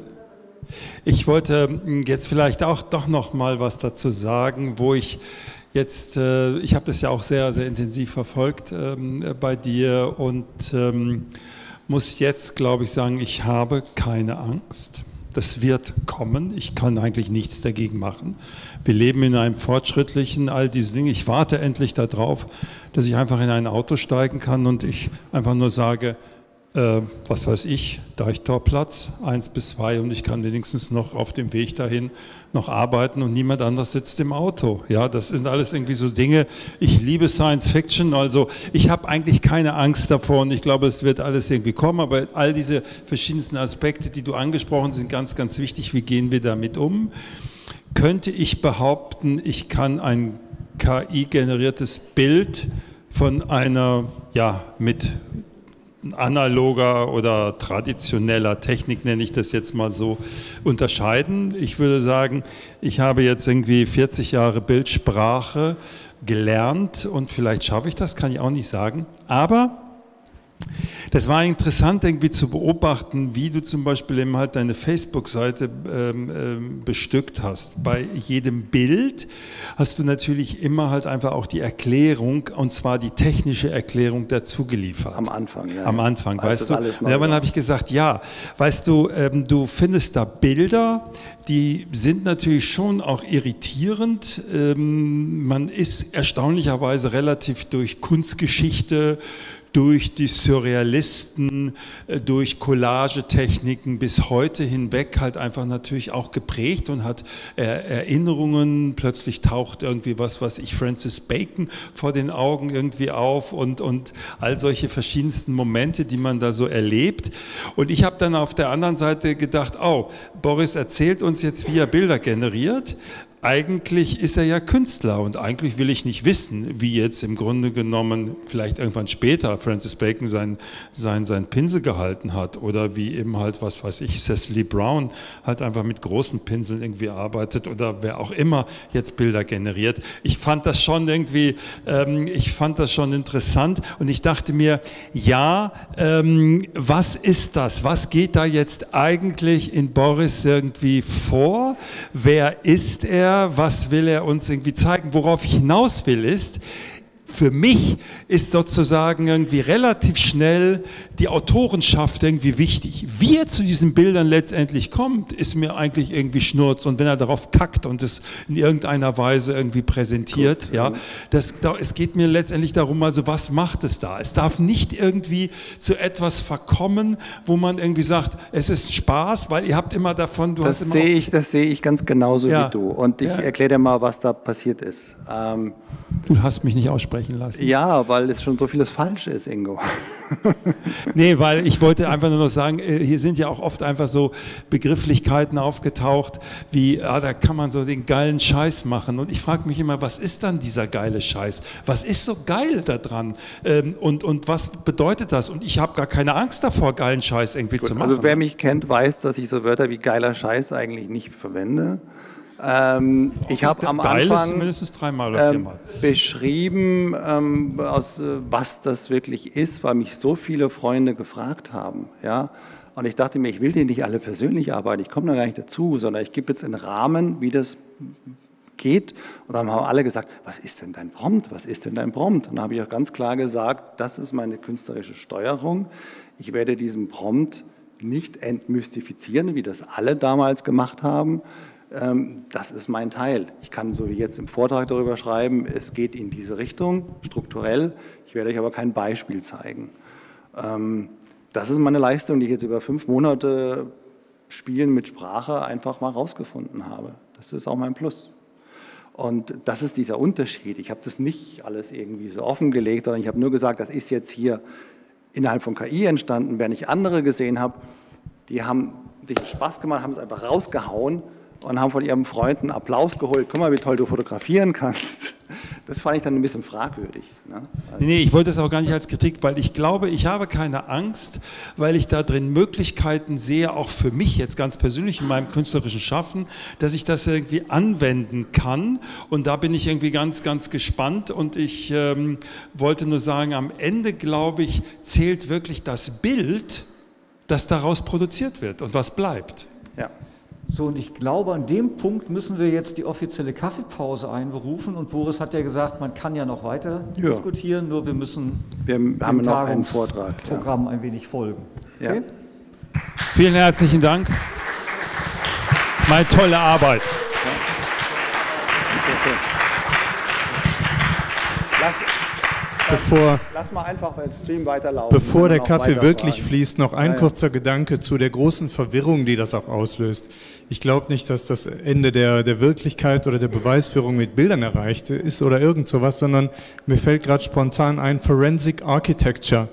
Ich wollte ähm, jetzt vielleicht auch doch noch mal was dazu sagen, wo ich jetzt, äh, ich habe das ja auch sehr, sehr intensiv verfolgt ähm, äh, bei dir und ähm, muss jetzt, glaube ich, sagen, ich habe keine Angst. Das wird kommen. Ich kann eigentlich nichts dagegen machen. Wir leben in einem fortschrittlichen, all diese Dinge. Ich warte endlich darauf, dass ich einfach in ein Auto steigen kann und ich einfach nur sage, äh, was weiß ich, Deichtorplatz 1 bis 2 und ich kann wenigstens noch auf dem Weg dahin noch arbeiten und niemand anders sitzt im Auto. Ja, das sind alles irgendwie so Dinge. Ich liebe Science Fiction, also ich habe eigentlich keine Angst davor und ich glaube, es wird alles irgendwie kommen, aber all diese verschiedensten Aspekte, die du angesprochen hast, sind ganz, ganz wichtig. Wie gehen wir damit um? Könnte ich behaupten, ich kann ein KI-generiertes Bild von einer, ja, mit analoger oder traditioneller Technik, nenne ich das jetzt mal so, unterscheiden. Ich würde sagen, ich habe jetzt irgendwie 40 Jahre Bildsprache gelernt und vielleicht schaffe ich das, kann ich auch nicht sagen. Aber das war interessant irgendwie zu beobachten, wie du zum Beispiel eben halt deine Facebook-Seite ähm, ähm, bestückt hast. Bei jedem Bild hast du natürlich immer halt einfach auch die Erklärung, und zwar die technische Erklärung dazu geliefert. Am Anfang, ja. Am Anfang, Als weißt du? alles neu dann habe ich gesagt, ja, weißt du, ähm, du findest da Bilder, die sind natürlich schon auch irritierend. Ähm, man ist erstaunlicherweise relativ durch Kunstgeschichte, durch die Surrealisten, äh, durch Collagetechniken bis heute hinweg halt einfach natürlich auch geprägt und hat äh, Erinnerungen. Plötzlich taucht irgendwie was, was ich Francis Bacon vor den Augen irgendwie auf und, und all solche verschiedensten Momente, die man da so erlebt. Und ich habe dann auf der anderen Seite gedacht, oh, Boris erzählt uns jetzt, wie er Bilder generiert. Eigentlich ist er ja Künstler und eigentlich will ich nicht wissen, wie jetzt im Grunde genommen vielleicht irgendwann später Francis Bacon sein, sein, sein Pinsel gehalten hat oder wie eben halt, was weiß ich, Cecily Brown halt einfach mit großen Pinseln irgendwie arbeitet oder wer auch immer jetzt Bilder generiert. Ich fand das schon irgendwie, ähm, ich fand das schon interessant und ich dachte mir, ja, ähm, was ist das? Was geht da jetzt eigentlich in Boris irgendwie vor? Wer ist er? Er, was will er uns irgendwie zeigen. Worauf ich hinaus will, ist, für mich ist sozusagen irgendwie relativ schnell die Autorenschaft irgendwie wichtig. Wie er zu diesen Bildern letztendlich kommt, ist mir eigentlich irgendwie Schnurz. Und wenn er darauf kackt und es in irgendeiner Weise irgendwie präsentiert, Gut, ja, das, da, es geht mir letztendlich darum, also was macht es da? Es darf nicht irgendwie zu etwas verkommen, wo man irgendwie sagt, es ist Spaß, weil ihr habt immer davon, du das hast sehe ich, Das sehe ich ganz genauso ja. wie du. Und ich ja. erkläre dir mal, was da passiert ist. Ähm, du hast mich nicht aussprechen lassen. Ja, weil es schon so vieles falsch ist, Ingo. nee, weil ich wollte einfach nur noch sagen, äh, hier sind ja auch oft einfach so Begrifflichkeiten aufgetaucht, wie, ah, da kann man so den geilen Scheiß machen. Und ich frage mich immer, was ist dann dieser geile Scheiß? Was ist so geil daran? Ähm, und, und was bedeutet das? Und ich habe gar keine Angst davor, geilen Scheiß irgendwie Gut, zu machen. Also wer mich kennt, weiß, dass ich so Wörter wie geiler Scheiß eigentlich nicht verwende. Ähm, ich habe am Anfang mindestens dreimal oder ähm, beschrieben, ähm, aus, äh, was das wirklich ist, weil mich so viele Freunde gefragt haben. Ja? Und ich dachte mir, ich will die nicht alle persönlich arbeiten, ich komme da gar nicht dazu, sondern ich gebe jetzt einen Rahmen, wie das geht. Und dann haben alle gesagt, was ist denn dein Prompt? Was ist denn dein Prompt? Und dann habe ich auch ganz klar gesagt, das ist meine künstlerische Steuerung. Ich werde diesen Prompt nicht entmystifizieren, wie das alle damals gemacht haben, das ist mein Teil. Ich kann so wie jetzt im Vortrag darüber schreiben, es geht in diese Richtung, strukturell. Ich werde euch aber kein Beispiel zeigen. Ähm, das ist meine Leistung, die ich jetzt über fünf Monate Spielen mit Sprache einfach mal rausgefunden habe. Das ist auch mein Plus. Und das ist dieser Unterschied. Ich habe das nicht alles irgendwie so offengelegt, sondern ich habe nur gesagt, das ist jetzt hier innerhalb von KI entstanden. Wenn ich andere gesehen habe, die haben sich Spaß gemacht, haben es einfach rausgehauen und haben von ihrem Freund einen Applaus geholt. Guck mal, wie toll du fotografieren kannst. Das fand ich dann ein bisschen fragwürdig. Ne? Also nee, ich wollte das auch gar nicht als Kritik, weil ich glaube, ich habe keine Angst, weil ich da drin Möglichkeiten sehe, auch für mich jetzt ganz persönlich in meinem künstlerischen Schaffen, dass ich das irgendwie anwenden kann. Und da bin ich irgendwie ganz, ganz gespannt. Und ich ähm, wollte nur sagen, am Ende, glaube ich, zählt wirklich das Bild, das daraus produziert wird und was bleibt. Ja. So, und ich glaube, an dem Punkt müssen wir jetzt die offizielle Kaffeepause einberufen. Und Boris hat ja gesagt, man kann ja noch weiter ja. diskutieren, nur wir müssen wir haben noch einen Vortrag, Programm ein wenig folgen. Okay? Ja. Vielen herzlichen Dank. Meine tolle Arbeit. Ja. Lass, bevor, lass mal einfach den Stream weiterlaufen. Bevor der Kaffee wirklich fließt, noch ein ja, kurzer Gedanke zu der großen Verwirrung, die das auch auslöst. Ich glaube nicht, dass das Ende der, der Wirklichkeit oder der Beweisführung mit Bildern erreicht ist oder irgend sowas, sondern mir fällt gerade spontan ein Forensic Architecture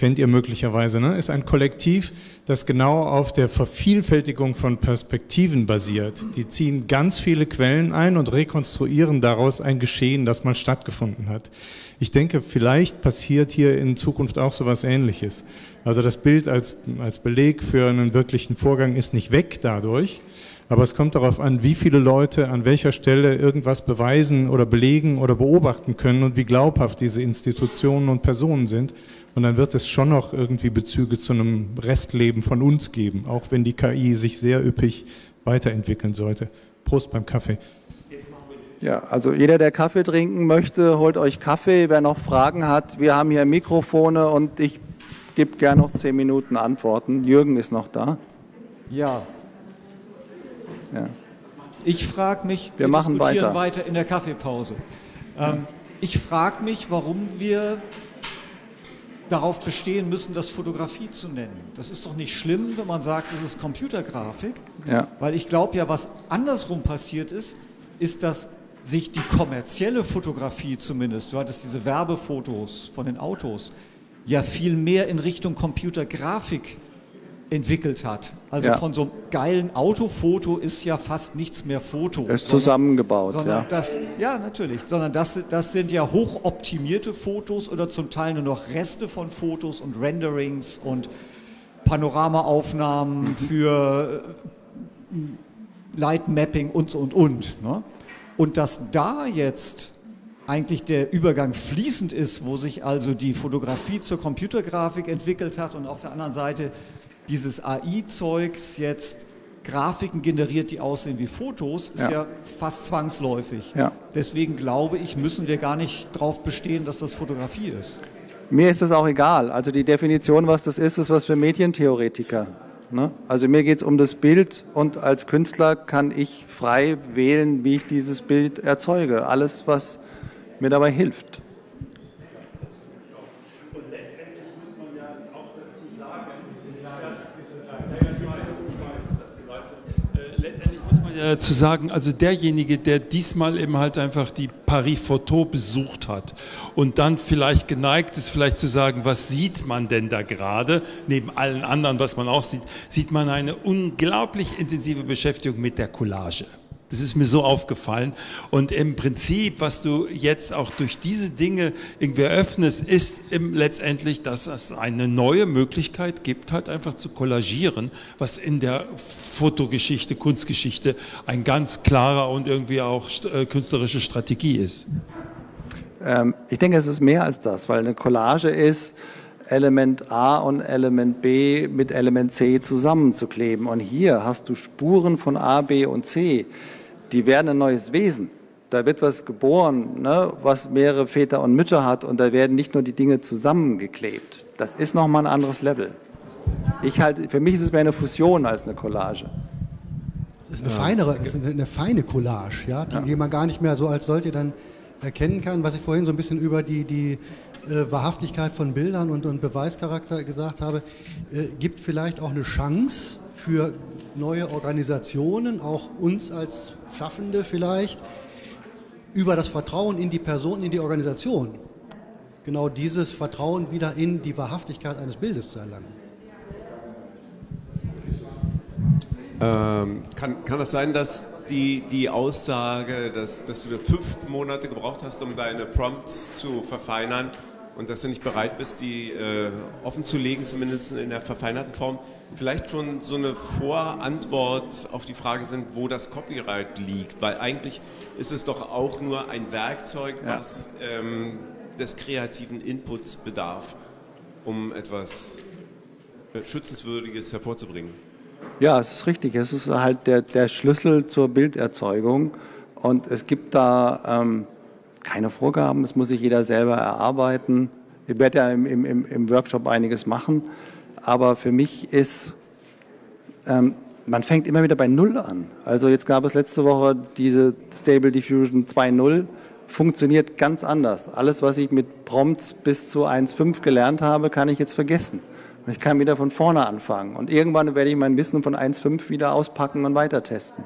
kennt ihr möglicherweise, ne? ist ein Kollektiv, das genau auf der Vervielfältigung von Perspektiven basiert. Die ziehen ganz viele Quellen ein und rekonstruieren daraus ein Geschehen, das mal stattgefunden hat. Ich denke, vielleicht passiert hier in Zukunft auch so etwas Ähnliches. Also das Bild als, als Beleg für einen wirklichen Vorgang ist nicht weg dadurch, aber es kommt darauf an, wie viele Leute an welcher Stelle irgendwas beweisen oder belegen oder beobachten können und wie glaubhaft diese Institutionen und Personen sind. Und dann wird es schon noch irgendwie Bezüge zu einem Restleben von uns geben, auch wenn die KI sich sehr üppig weiterentwickeln sollte. Prost beim Kaffee. Ja, also jeder, der Kaffee trinken möchte, holt euch Kaffee. Wer noch Fragen hat, wir haben hier Mikrofone und ich gebe gerne noch zehn Minuten Antworten. Jürgen ist noch da. Ja. Ja. Ich frage mich, wir, wir machen diskutieren weiter. weiter in der Kaffeepause. Ähm, ich frage mich, warum wir darauf bestehen müssen, das Fotografie zu nennen. Das ist doch nicht schlimm, wenn man sagt, es ist Computergrafik. Ja. Weil ich glaube ja, was andersrum passiert ist, ist, dass sich die kommerzielle Fotografie zumindest, du hattest diese Werbefotos von den Autos, ja viel mehr in Richtung Computergrafik entwickelt hat. Also ja. von so einem geilen Autofoto ist ja fast nichts mehr Foto. Ist zusammengebaut, sondern ja. Das, ja, natürlich. Sondern das, das sind ja hochoptimierte Fotos oder zum Teil nur noch Reste von Fotos und Renderings und Panoramaaufnahmen mhm. für äh, Lightmapping und und und. Ne? Und dass da jetzt eigentlich der Übergang fließend ist, wo sich also die Fotografie zur Computergrafik entwickelt hat und auf der anderen Seite dieses AI-Zeugs jetzt Grafiken generiert, die aussehen wie Fotos, ist ja, Ja. fast zwangsläufig. Ja. Deswegen glaube ich, müssen wir gar nicht darauf bestehen, dass das Fotografie ist. Mir ist das auch egal. Also die Definition, was das ist, ist was für Medientheoretiker. Ne? Also mir geht es um das Bild und als Künstler kann ich frei wählen, wie ich dieses Bild erzeuge. Alles, was mir dabei hilft. Ja dazu sagen, also derjenige, der diesmal eben halt einfach die Paris Photo besucht hat und dann vielleicht geneigt ist, vielleicht zu sagen, was sieht man denn da gerade, neben allen anderen, was man auch sieht, sieht man eine unglaublich intensive Beschäftigung mit der Collage. Das ist mir so aufgefallen. Und im Prinzip, was du jetzt auch durch diese Dinge irgendwie eröffnest, ist letztendlich, dass es eine neue Möglichkeit gibt, halt einfach zu kollagieren, was in der Fotogeschichte, Kunstgeschichte ein ganz klarer und irgendwie auch äh, künstlerische Strategie ist. Ähm, ich denke, es ist mehr als das, weil eine Collage ist, Element A und Element B mit Element C zusammenzukleben. Und hier hast du Spuren von A, B und C. Die werden ein neues Wesen. Da wird was geboren, ne, was mehrere Väter und Mütter hat und da werden nicht nur die Dinge zusammengeklebt. Das ist nochmal ein anderes Level. Ich halt, für mich ist es mehr eine Fusion als eine Collage. Es ist eine feinere, es ist eine, eine feine Collage, ja, die, die man gar nicht mehr so als solche dann erkennen kann. Was ich vorhin so ein bisschen über die, die äh, Wahrhaftigkeit von Bildern und, und Beweischarakter gesagt habe, äh, gibt vielleicht auch eine Chance für neue Organisationen, auch uns als Schaffende vielleicht, über das Vertrauen in die Person, in die Organisation, genau dieses Vertrauen wieder in die Wahrhaftigkeit eines Bildes zu erlangen. Ähm, kann, kann das sein, dass die, die Aussage, dass, dass du fünf Monate gebraucht hast, um deine Prompts zu verfeinern und dass du nicht bereit bist, die äh, offen zu legen, zumindest in der verfeinerten Form, vielleicht schon so eine Vorantwort auf die Frage sind, wo das Copyright liegt? Weil eigentlich ist es doch auch nur ein Werkzeug, Ja. was ähm, des kreativen Inputs bedarf, um etwas äh, Schützenswürdiges hervorzubringen. Ja, es ist richtig. Es ist halt der, der Schlüssel zur Bilderzeugung. Und es gibt da ähm, keine Vorgaben. Es muss sich jeder selber erarbeiten. Ich werde ja im, im, im- im Workshop einiges machen. Aber für mich ist, ähm, man fängt immer wieder bei Null an. Also jetzt gab es letzte Woche diese Stable Diffusion 2.0. Funktioniert ganz anders. Alles, was ich mit Prompts bis zu 1.5 gelernt habe, kann ich jetzt vergessen. Ich kann wieder von vorne anfangen. Und irgendwann werde ich mein Wissen von 1.5 wieder auspacken und weiter testen.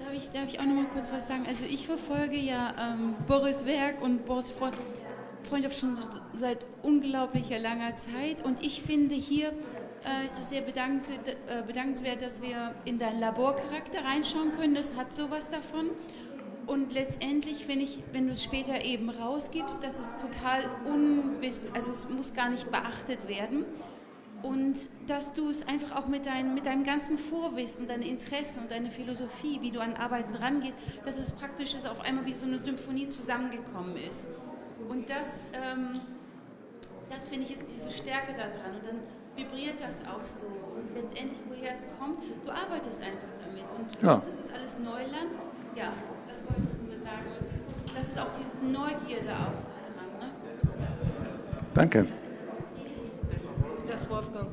Darf ich, darf ich auch noch mal kurz was sagen? Also ich verfolge ja ähm, Boris Werk und Boris Freund, Freundschaft schon seit unglaublicher langer Zeit und ich finde hier äh, ist es sehr bedankenswert, äh, bedankenswert, dass wir in deinen Laborcharakter reinschauen können. Das hat sowas davon. Und letztendlich ich, wenn du es später eben rausgibst, dass es total unwissen, also es muss gar nicht beachtet werden. Und dass du es einfach auch mit, dein, mit deinem ganzen Vorwissen, deinen Interessen und deine Philosophie, wie du an Arbeiten rangehst, dass es praktisch ist, auf einmal wie so eine Symphonie zusammengekommen ist. Und das, ähm, das finde ich, ist diese Stärke daran. Und dann vibriert das auch so. Und letztendlich, woher es kommt, du arbeitest einfach damit. Und für Ja. uns ist es alles Neuland. Ja, das wollte ich nur sagen. Und das ist auch diese Neugierde auch daran. Ne? Danke. Das Wolfgang.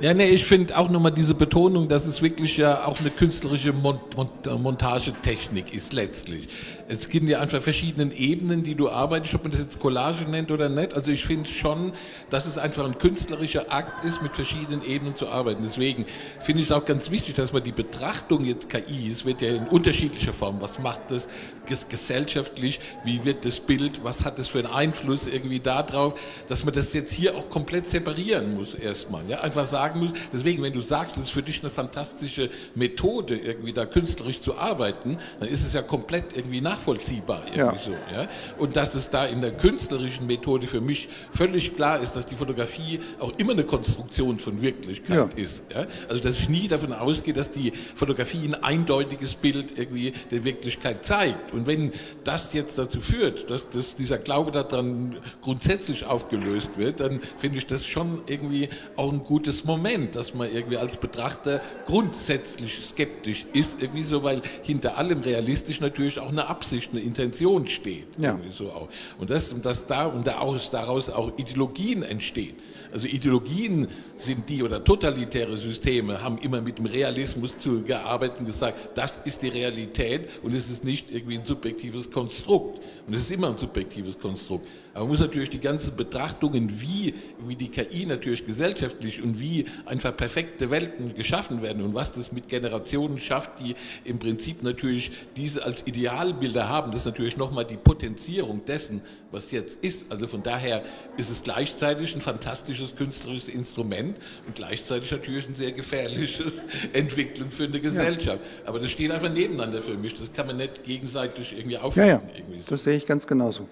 Ja, nee, ich finde auch nochmal diese Betonung, dass es wirklich ja auch eine künstlerische Mont Mont Montagetechnik ist letztlich. Es gibt ja einfach verschiedene Ebenen, die du arbeitest, ob man das jetzt Collage nennt oder nicht. Also ich finde schon, dass es einfach ein künstlerischer Akt ist, mit verschiedenen Ebenen zu arbeiten. Deswegen finde ich es auch ganz wichtig, dass man die Betrachtung jetzt KIs wird ja in unterschiedlicher Form. Was macht das ges gesellschaftlich? Wie wird das Bild? Was hat das für einen Einfluss irgendwie darauf, dass man das jetzt hier auch komplett separieren muss erstmal. Ja? Einfach sagen, muss. Deswegen, wenn du sagst, das ist für dich eine fantastische Methode, irgendwie da künstlerisch zu arbeiten, dann ist es ja komplett irgendwie nachvollziehbar. Irgendwie Ja. so, ja? Und dass es da in der künstlerischen Methode für mich völlig klar ist, dass die Fotografie auch immer eine Konstruktion von Wirklichkeit Ja. ist. Ja? Also dass ich nie davon ausgehe, dass die Fotografie ein eindeutiges Bild irgendwie der Wirklichkeit zeigt. Und wenn das jetzt dazu führt, dass, dass dieser Glaube daran grundsätzlich aufgelöst wird, dann finde ich das schon irgendwie auch ein gutes Moment, dass man irgendwie als Betrachter grundsätzlich skeptisch ist, irgendwie so, weil hinter allem realistisch natürlich auch eine Absicht, eine Intention steht. Ja. So auch. Und das, und das da und daraus, daraus auch Ideologien entstehen. Also Ideologien sind die oder totalitäre Systeme haben immer mit dem Realismus zu gearbeitet und gesagt, das ist die Realität und es ist nicht irgendwie ein subjektives Konstrukt. Und es ist immer ein subjektives Konstrukt. Aber man muss natürlich die ganzen Betrachtungen, wie, wie die KI natürlich gesellschaftlich und wie einfach perfekte Welten geschaffen werden und was das mit Generationen schafft, die im Prinzip natürlich diese als Idealbilder haben, das ist natürlich nochmal die Potenzierung dessen, was jetzt ist. Also von daher ist es gleichzeitig ein fantastisches künstlerisches Instrument und gleichzeitig natürlich ein sehr gefährliches Entwicklung für eine Gesellschaft. Aber das steht einfach nebeneinander für mich. Das kann man nicht gegenseitig irgendwie Ja, aufwiegen. ja, das sehe ich ganz genauso.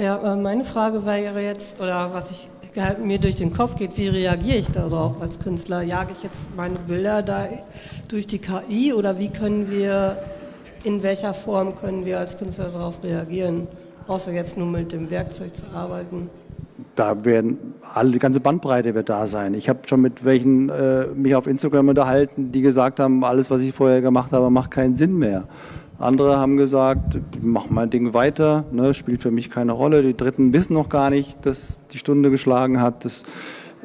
Ja, äh, meine Frage wäre jetzt, oder was ich mir durch den Kopf geht, wie reagiere ich darauf als Künstler? Jage ich jetzt meine Bilder da durch die KI oder wie können wir, in welcher Form können wir als Künstler darauf reagieren, außer jetzt nur mit dem Werkzeug zu arbeiten? Da werden alle, die ganze Bandbreite wird da sein. Ich habe schon mit welchen äh, mich auf Instagram unterhalten, die gesagt haben, alles, was ich vorher gemacht habe, macht keinen Sinn mehr. Andere haben gesagt, mach mein Ding weiter, ne, spielt für mich keine Rolle. Die Dritten wissen noch gar nicht, dass die Stunde geschlagen hat. Das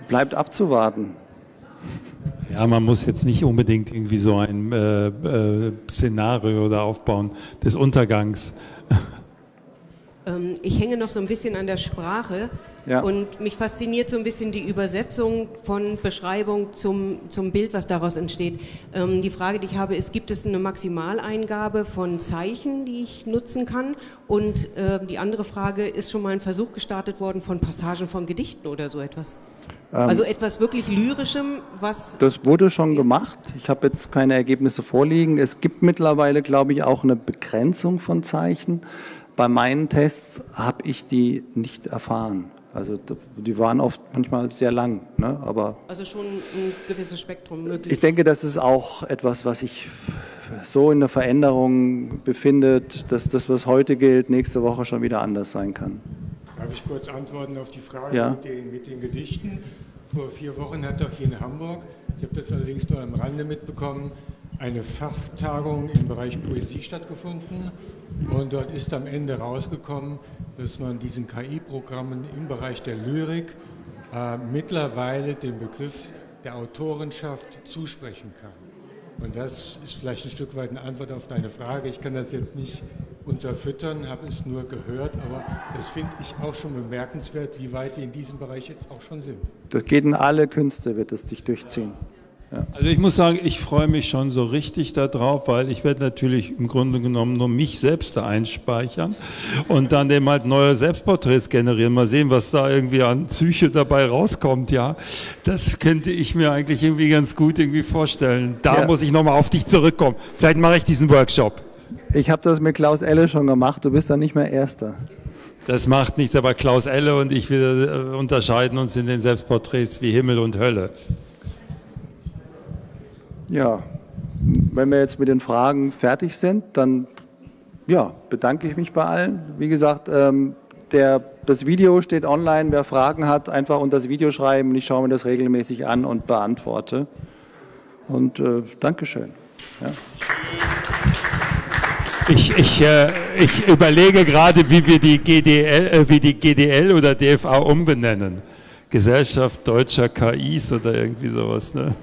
bleibt abzuwarten. Ja, man muss jetzt nicht unbedingt irgendwie so ein äh, äh, Szenario da aufbauen des Untergangs. Ähm, ich hänge noch so ein bisschen an der Sprache Ja. und mich fasziniert so ein bisschen die Übersetzung von Beschreibung zum, zum Bild, was daraus entsteht. Ähm, die Frage, die ich habe, ist, gibt es eine Maximaleingabe von Zeichen, die ich nutzen kann? Und äh, die andere Frage, ist schon mal ein Versuch gestartet worden von Passagen von Gedichten oder so etwas? Ähm, also etwas wirklich Lyrischem, was... Das wurde schon gemacht. Ich habe jetzt keine Ergebnisse vorliegen. Es gibt mittlerweile, glaube ich, auch eine Begrenzung von Zeichen. Bei meinen Tests habe ich die nicht erfahren. Also die waren oft manchmal sehr lang, ne? aber Also schon ein gewisses Spektrum möglich. ich denke, das ist auch etwas, was sich so in der Veränderung befindet, dass das, was heute gilt, nächste Woche schon wieder anders sein kann. Darf ich kurz antworten auf die Frage Ja. mit, den, mit den Gedichten? Vor vier Wochen hat doch hier in Hamburg, ich habe das allerdings nur am Rande mitbekommen, eine Fachtagung im Bereich Poesie stattgefunden. Und dort ist am Ende rausgekommen, dass man diesen KI-Programmen im Bereich der Lyrik äh, mittlerweile den Begriff der Autorenschaft zusprechen kann. Und das ist vielleicht ein Stück weit eine Antwort auf deine Frage. Ich kann das jetzt nicht unterfüttern, habe es nur gehört, aber das finde ich auch schon bemerkenswert, wie weit die in diesem Bereich jetzt auch schon sind. Das geht in alle Künste, wird es sich durchziehen. Also ich muss sagen, ich freue mich schon so richtig darauf, weil ich werde natürlich im Grunde genommen nur mich selbst da einspeichern und dann eben halt neue Selbstporträts generieren. Mal sehen, was da irgendwie an Psyche dabei rauskommt, ja. Das könnte ich mir eigentlich irgendwie ganz gut irgendwie vorstellen. Da Ja. muss ich nochmal auf dich zurückkommen. Vielleicht mache ich diesen Workshop. Ich habe das mit Klaus Elle schon gemacht, du bist dann nicht mehr Erster. Das macht nichts, aber Klaus Elle und ich, wir äh, unterscheiden uns in den Selbstporträts wie Himmel und Hölle. Ja, wenn wir jetzt mit den Fragen fertig sind, dann ja, bedanke ich mich bei allen. Wie gesagt, ähm, der, das Video steht online. Wer Fragen hat, einfach unter das Video schreiben. Ich schaue mir das regelmäßig an und beantworte. Und äh, Dankeschön. Ja. Ich, ich, äh, ich überlege gerade, wie wir die GDL, äh, wie die GDL oder DFA umbenennen. Gesellschaft deutscher KIs oder irgendwie sowas. Ne?